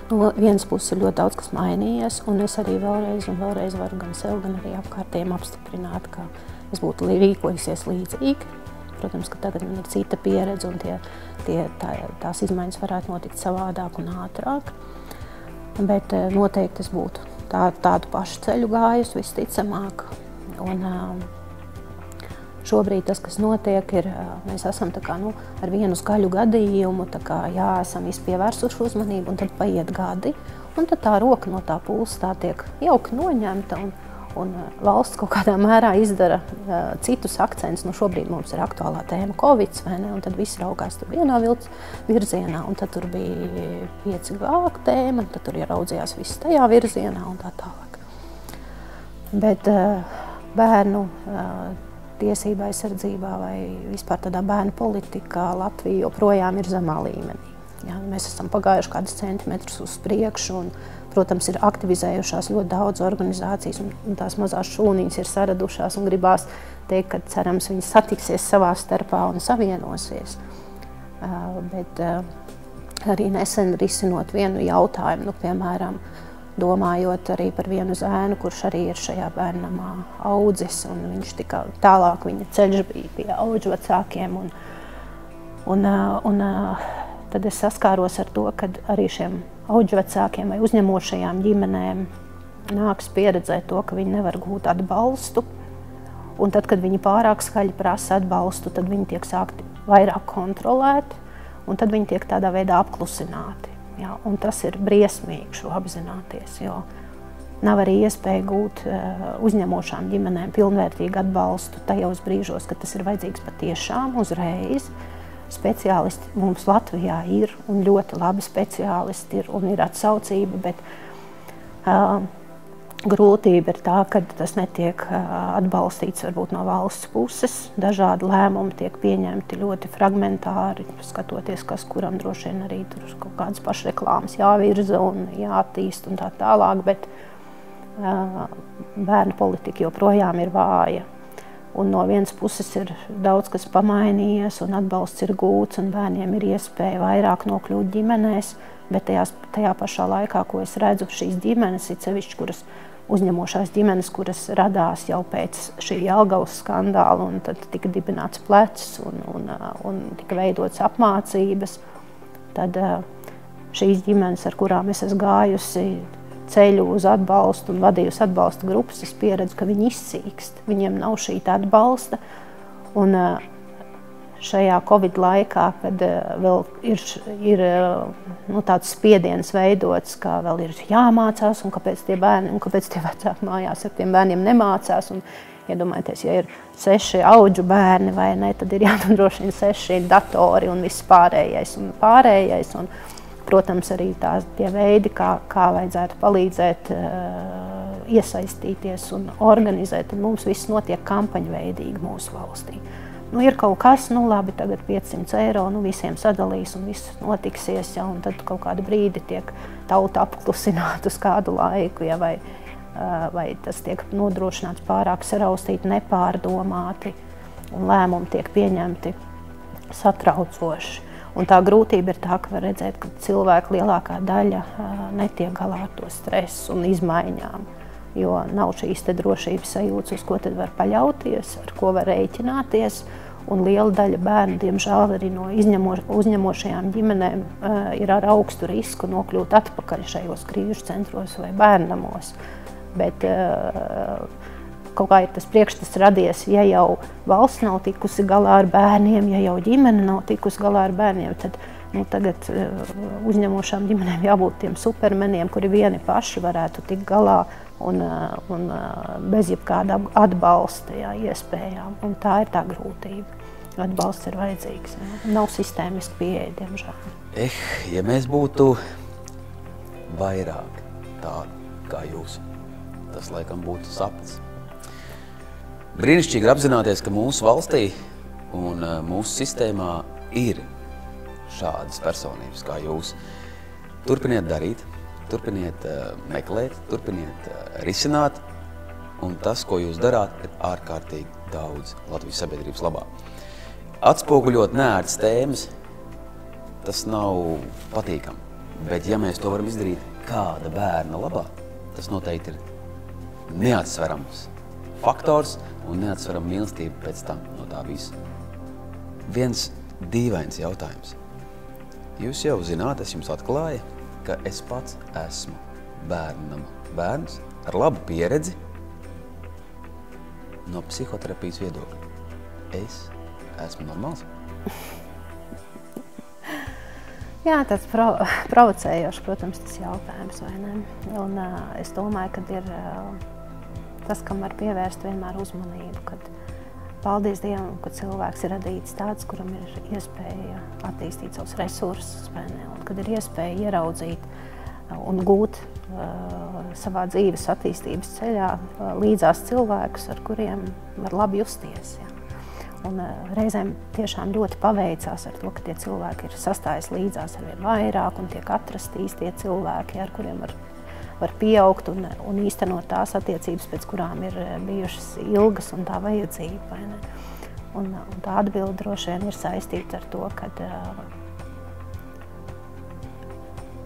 No vienas puses ir ļoti daudz kas mainījies, un es arī vēlreiz un vēlreiz varu gan sev, gan arī apkārtējiem apstiprināt, ka es būtu rīkojusies līdzīgi. Protams, ka tagad man ir cita pieredze, un tie, tie, tā, tās izmaiņas varētu notikt savādāk un ātrāk. Bet eh, noteikti es būtu tā, tādu pašu ceļu gājusi visticamāk. Un, uh, Šobrīd tas, kas notiek, ir, mēs esam kā, nu, ar vienu skaļu gadījumu, kā, jā, esam pievērsuši uzmanību, un tad paiet gadi, un tad tā roka no tā pulsa tā tiek jauki noņemta. Un, Un valsts kaut kādā mērā izdara uh, citus akcentus. Nu, šobrīd mums ir aktuālā tēma Covid, vai ne? Un tad viss raugās tur vienā virzienā, un tad tur bija 5G tēma, tad tur ieraudzījās viss tajā virzienā un tā tālāk. Bet uh, bērnu tiesība aizsardzībā vai vispār tādā bērnu politikā Latvija joprojām ir zemā līmenī. Ja, mēs esam pagājuši kādus centimetrus uz priekšu, un, protams, ir aktivizējušās ļoti daudz organizācijas, un, un tās mazās šūniņas ir saradušās un gribās teikt, ka cerams viņas satiksies savā starpā un savienosies. Uh, bet uh, arī nesen risinot vienu jautājumu, nu, piemēram, domājot arī par vienu zēnu, kurš arī ir šajā bērnamā audzis, un viņš tika tālāk, viņa ceļš bija pie auģu vecākiem, un, un, un, un tad es saskāros ar to, ka arī šiem auģu vecākiem vai uzņemošajām ģimenēm nāks pieredzēt to, ka viņi nevar gūt atbalstu, un tad, kad viņi pārāk skaļi prasa atbalstu, tad viņi tiek sākti vairāk kontrolēti, un tad viņi tiek tādā veidā apklusināti. Ja, tas ir briesmīgi šo apzināties, jo nav arī iespēja gūt uh, uzņemošām ģimenēm pilnvērtīgu atbalstu tajos brīžos, kad tas ir vajadzīgs patiešām uzreiz. Speciālisti mums Latvijā ir un ļoti labi speciālisti ir un ir atsaucība, bet uh, Grūtība ir tā, ka tas netiek atbalstīts varbūt no valsts puses. Dažādi lēmumi tiek pieņemti ļoti fragmentāri, skatoties, kas kuram droši vien arī tur kaut kādas pašreklāmas jāvirza un jāattīst un tā tālāk, bet bērnu politika joprojām ir vāja. Un no vienas puses ir daudz kas pamainījies, un atbalsts ir gūts, un bērniem ir iespēja vairāk nokļūt ģimenēs. Bet tajās, tajā pašā laikā, ko es redzu, šīs ģimenes, ir sevišķi, kuras uzņemošās ģimenes, kuras radās jau pēc šī Jelgavas skandāla, un tad tika dibināts plecs un, un, un tika veidots apmācības. Tad šīs ģimenes, ar kurām es esmu gājusi ceļu uz atbalstu un vadījusi atbalsta grupas, es pieredzu, ka viņi izsīkst. Viņiem nav šī atbalsta. Un, uh, šajā Covid laikā, kad eh, vēl ir, ir eh, nu, tāds spiediens veidots, ka vēl ir jāmācās, un kāpēc tie bērni, un kāpēc tie vecāki mājās ar tiem bērniem nemācās. Un, Iedomājieties, ja ir seši augu bērni vai ne, tad ir [laughs] jānodrošina seši datori un viss pārējais. Un pārējais un, protams, arī tās tie veidi, kā, kā vajadzētu palīdzēt, uh, iesaistīties un organizēt. Un mums viss notiek kampaņveidīgi mūsu valstī. Nu, ir kaut kas, nu, labi, tagad 500 eiro, nu, visiem sadalīs un viss notiksies, ja, un tad kaut kādu brīdi tiek tauta apklusināta uz kādu laiku, ja, vai, vai tas tiek nodrošināts pārāk saraustīti, nepārdomāti, un lēmumi tiek pieņemti satraucoši. Un tā grūtība ir tā, ka var redzēt, ka cilvēku lielākā daļa netiek galā ar to stresu un izmaiņām jo nav šīs drošības sajūtas, uz ko var paļauties, ar ko var rēķināties. Un liela daļa bērnu, diemžēl, arī no uzņemošajām ģimenēm ir ar augstu risku nokļūt atpakaļ šajos krīžu centros vai bērnamos. Bet, uh, kaut kā ir tas priekšstats radies, ja jau valsts nav tikusi galā ar bērniem, ja jau ģimene nav tikusi galā ar bērniem, tad nu, tagad uh, uzņemošām ģimenēm jābūt tiem supermeniem, kuri vieni paši varētu tikt galā un, un bez jebkāda atbalsta jā, iespējām. Un tā ir tā grūtība. Atbalsts ir vajadzīgs. Jā. Nav sistēmiski pieeja, diemžēl. Eh, ja mēs būtu vairāk tādi kā jūs, tas laikam būtu sapnis. Brīnišķīgi apzināties, ka mūsu valstī un mūsu sistēmā ir šādas personības kā jūs. Turpiniet darīt, turpiniet uh, meklēt, turpiniet uh, risināt, un tas, ko jūs darāt, ir ārkārtīgi daudz Latvijas sabiedrības labā. Atspoguļot nērts tēmas, tas nav patīkami, bet ja mēs to varam izdarīt kāda bērna labā, tas noteikti ir neatsverams faktors un neatsverama mīlestība pēc tam no tā visa. Viens dīvains jautājums. Jūs jau zināt, es jums atklāju, ka es pats esmu bērnam bērns ar labu pieredzi no psihoterapijas viedokļa. Es esmu normāls. [laughs] Jā, tāds pro, provocējošs, protams, tas jautājums, vai ne? Un uh, es domāju, ka ir uh, tas, kam var pievērst vienmēr uzmanību, kad paldies Dievam, ka cilvēks ir radīts tāds, kuram ir iespēja attīstīt savus resursus, ne? kad ir iespēja ieraudzīt uh, un gūt uh, savā dzīves attīstības ceļā uh, līdzās cilvēkus, ar kuriem var labi justies. Ja. Un, uh, reizēm tiešām ļoti paveicās ar to, ka tie cilvēki ir sastājas līdzās ar vien vairāk un tiek atrastīs tie cilvēki, ar kuriem var, var pieaugt un, un īstenot tās attiecības, pēc kurām ir uh, bijušas ilgas un tā vajadzība. Un, un tā atbilde droši vien ir saistīta ar to, ka uh,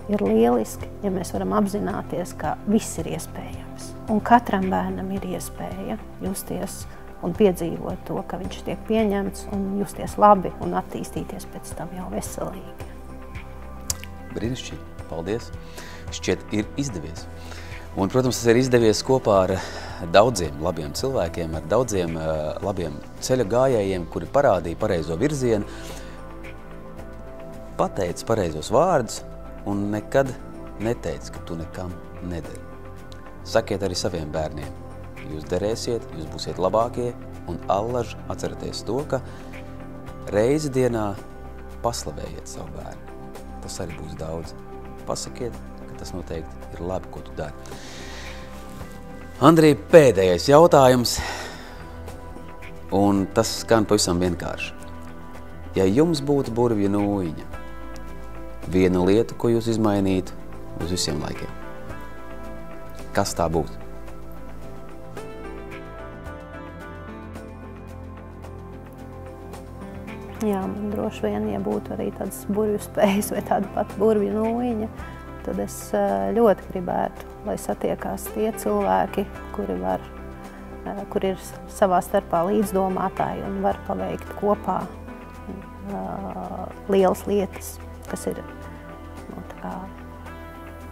ir lieliski, ja mēs varam apzināties, ka viss ir iespējams. Un katram bērnam ir iespēja justies un piedzīvot to, ka viņš tiek pieņemts un justies labi un attīstīties pēc tam jau veselīgi. Brīnišķīgi, paldies! Šķiet ir izdevies. Un, protams, tas ir izdevies kopā ar daudziem labiem cilvēkiem, ar daudziem uh, labiem ceļa gājējiem, kuri parādīja pareizo virzienu, pateica pareizos vārdus un nekad neteica, ka tu nekam nedari. Sakiet arī saviem bērniem, jūs derēsiet, jūs būsiet labākie, un allaž atcerieties to, ka reizi dienā paslavējiet savu bērnu. Tas arī būs daudz. Pasakiet, tas noteikti ir labi, ko tu dari. Andrija, pēdējais jautājums, un tas skan pavisam vienkārši. Ja jums būtu burvju nūjiņa, viena lieta, ko jūs izmainītu uz visiem laikiem, kas tā būtu? Jā, man droši vien, ja būtu arī tādas burvju spējas vai tāda pati burvju nūjiņa, tad es ļoti gribētu, lai satiekās tie cilvēki, kuri, var, kuri ir savā starpā līdzdomātāji un var paveikt kopā lielas lietas, kas ir, nu, tā kā,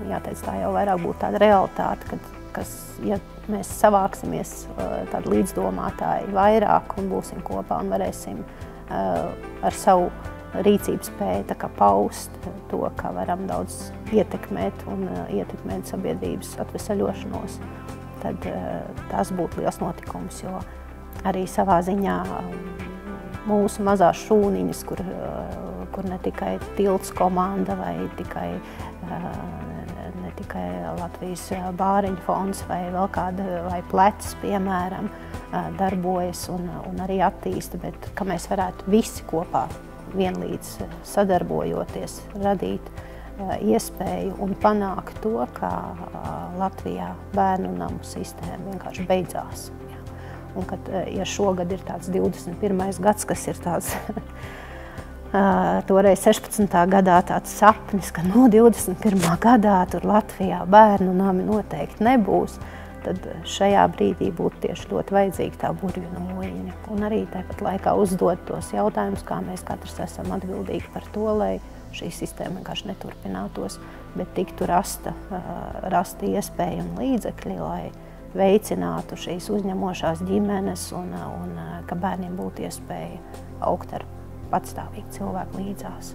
jāteic, tā jau vairāk būtu tāda realitāte, kad, kas, ja mēs savāksimies tādi līdzdomātāji vairāk un būsim kopā un varēsim Eh, ar savu rīcības spēju paust to, ka varam daudz ietekmēt un eh, ietekmēt sabiedrības atvesaļošanos, tad eh, tas būtu liels notikums, jo arī savā ziņā mūsu mazās šūniņas, kur, kur ne tikai tilts komanda vai tikai ne tikai Latvijas bāriņu fonds vai vēl kāda vai plecs, piemēram, darbojas un, un arī attīsta, bet ka mēs varētu visi kopā vienlīdz sadarbojoties, radīt iespēju un panākt to, ka Latvijā bērnu namu sistēma vienkārši beidzās. Un kad, ja šogad ir tāds 21. gads, kas ir tāds [laughs] toreiz 16. gadā tāds sapnis, ka no 21. gadā tur Latvijā bērnu nami noteikti nebūs, tad šajā brīdī būtu tieši ļoti vajadzīga tā burvju nūjiņa. Un arī tāpat laikā uzdot tos jautājumus, kā mēs katrs esam atbildīgi par to, lai šī sistēma vienkārši neturpinātos, bet tiktu rasta, rasta iespēja un līdzekļi, lai veicinātu šīs uzņemošās ģimenes un, un ka bērniem būtu iespēja augt ar patstāvīgu cilvēku līdzās.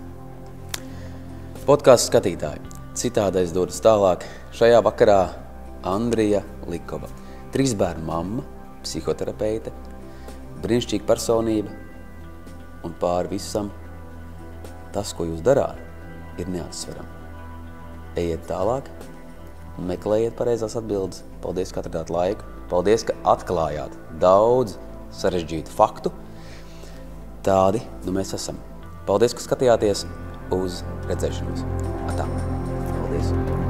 Podkāstu skatītāji, citādais dodas tālāk. Šajā vakarā Andrija Likova. Trīs bērnu mamma, psihoterapeite, brīnišķīga personība un pāri visam tas, ko jūs darāt, ir neatsveram. Ejiet tālāk, meklējiet pareizās atbildes. Paldies, ka atradāt laiku. Paldies, ka atklājāt daudz sarežģītu faktu. Tādi nu mēs esam. Paldies, ka skatījāties uz redzēšanos. Atā. Paldies.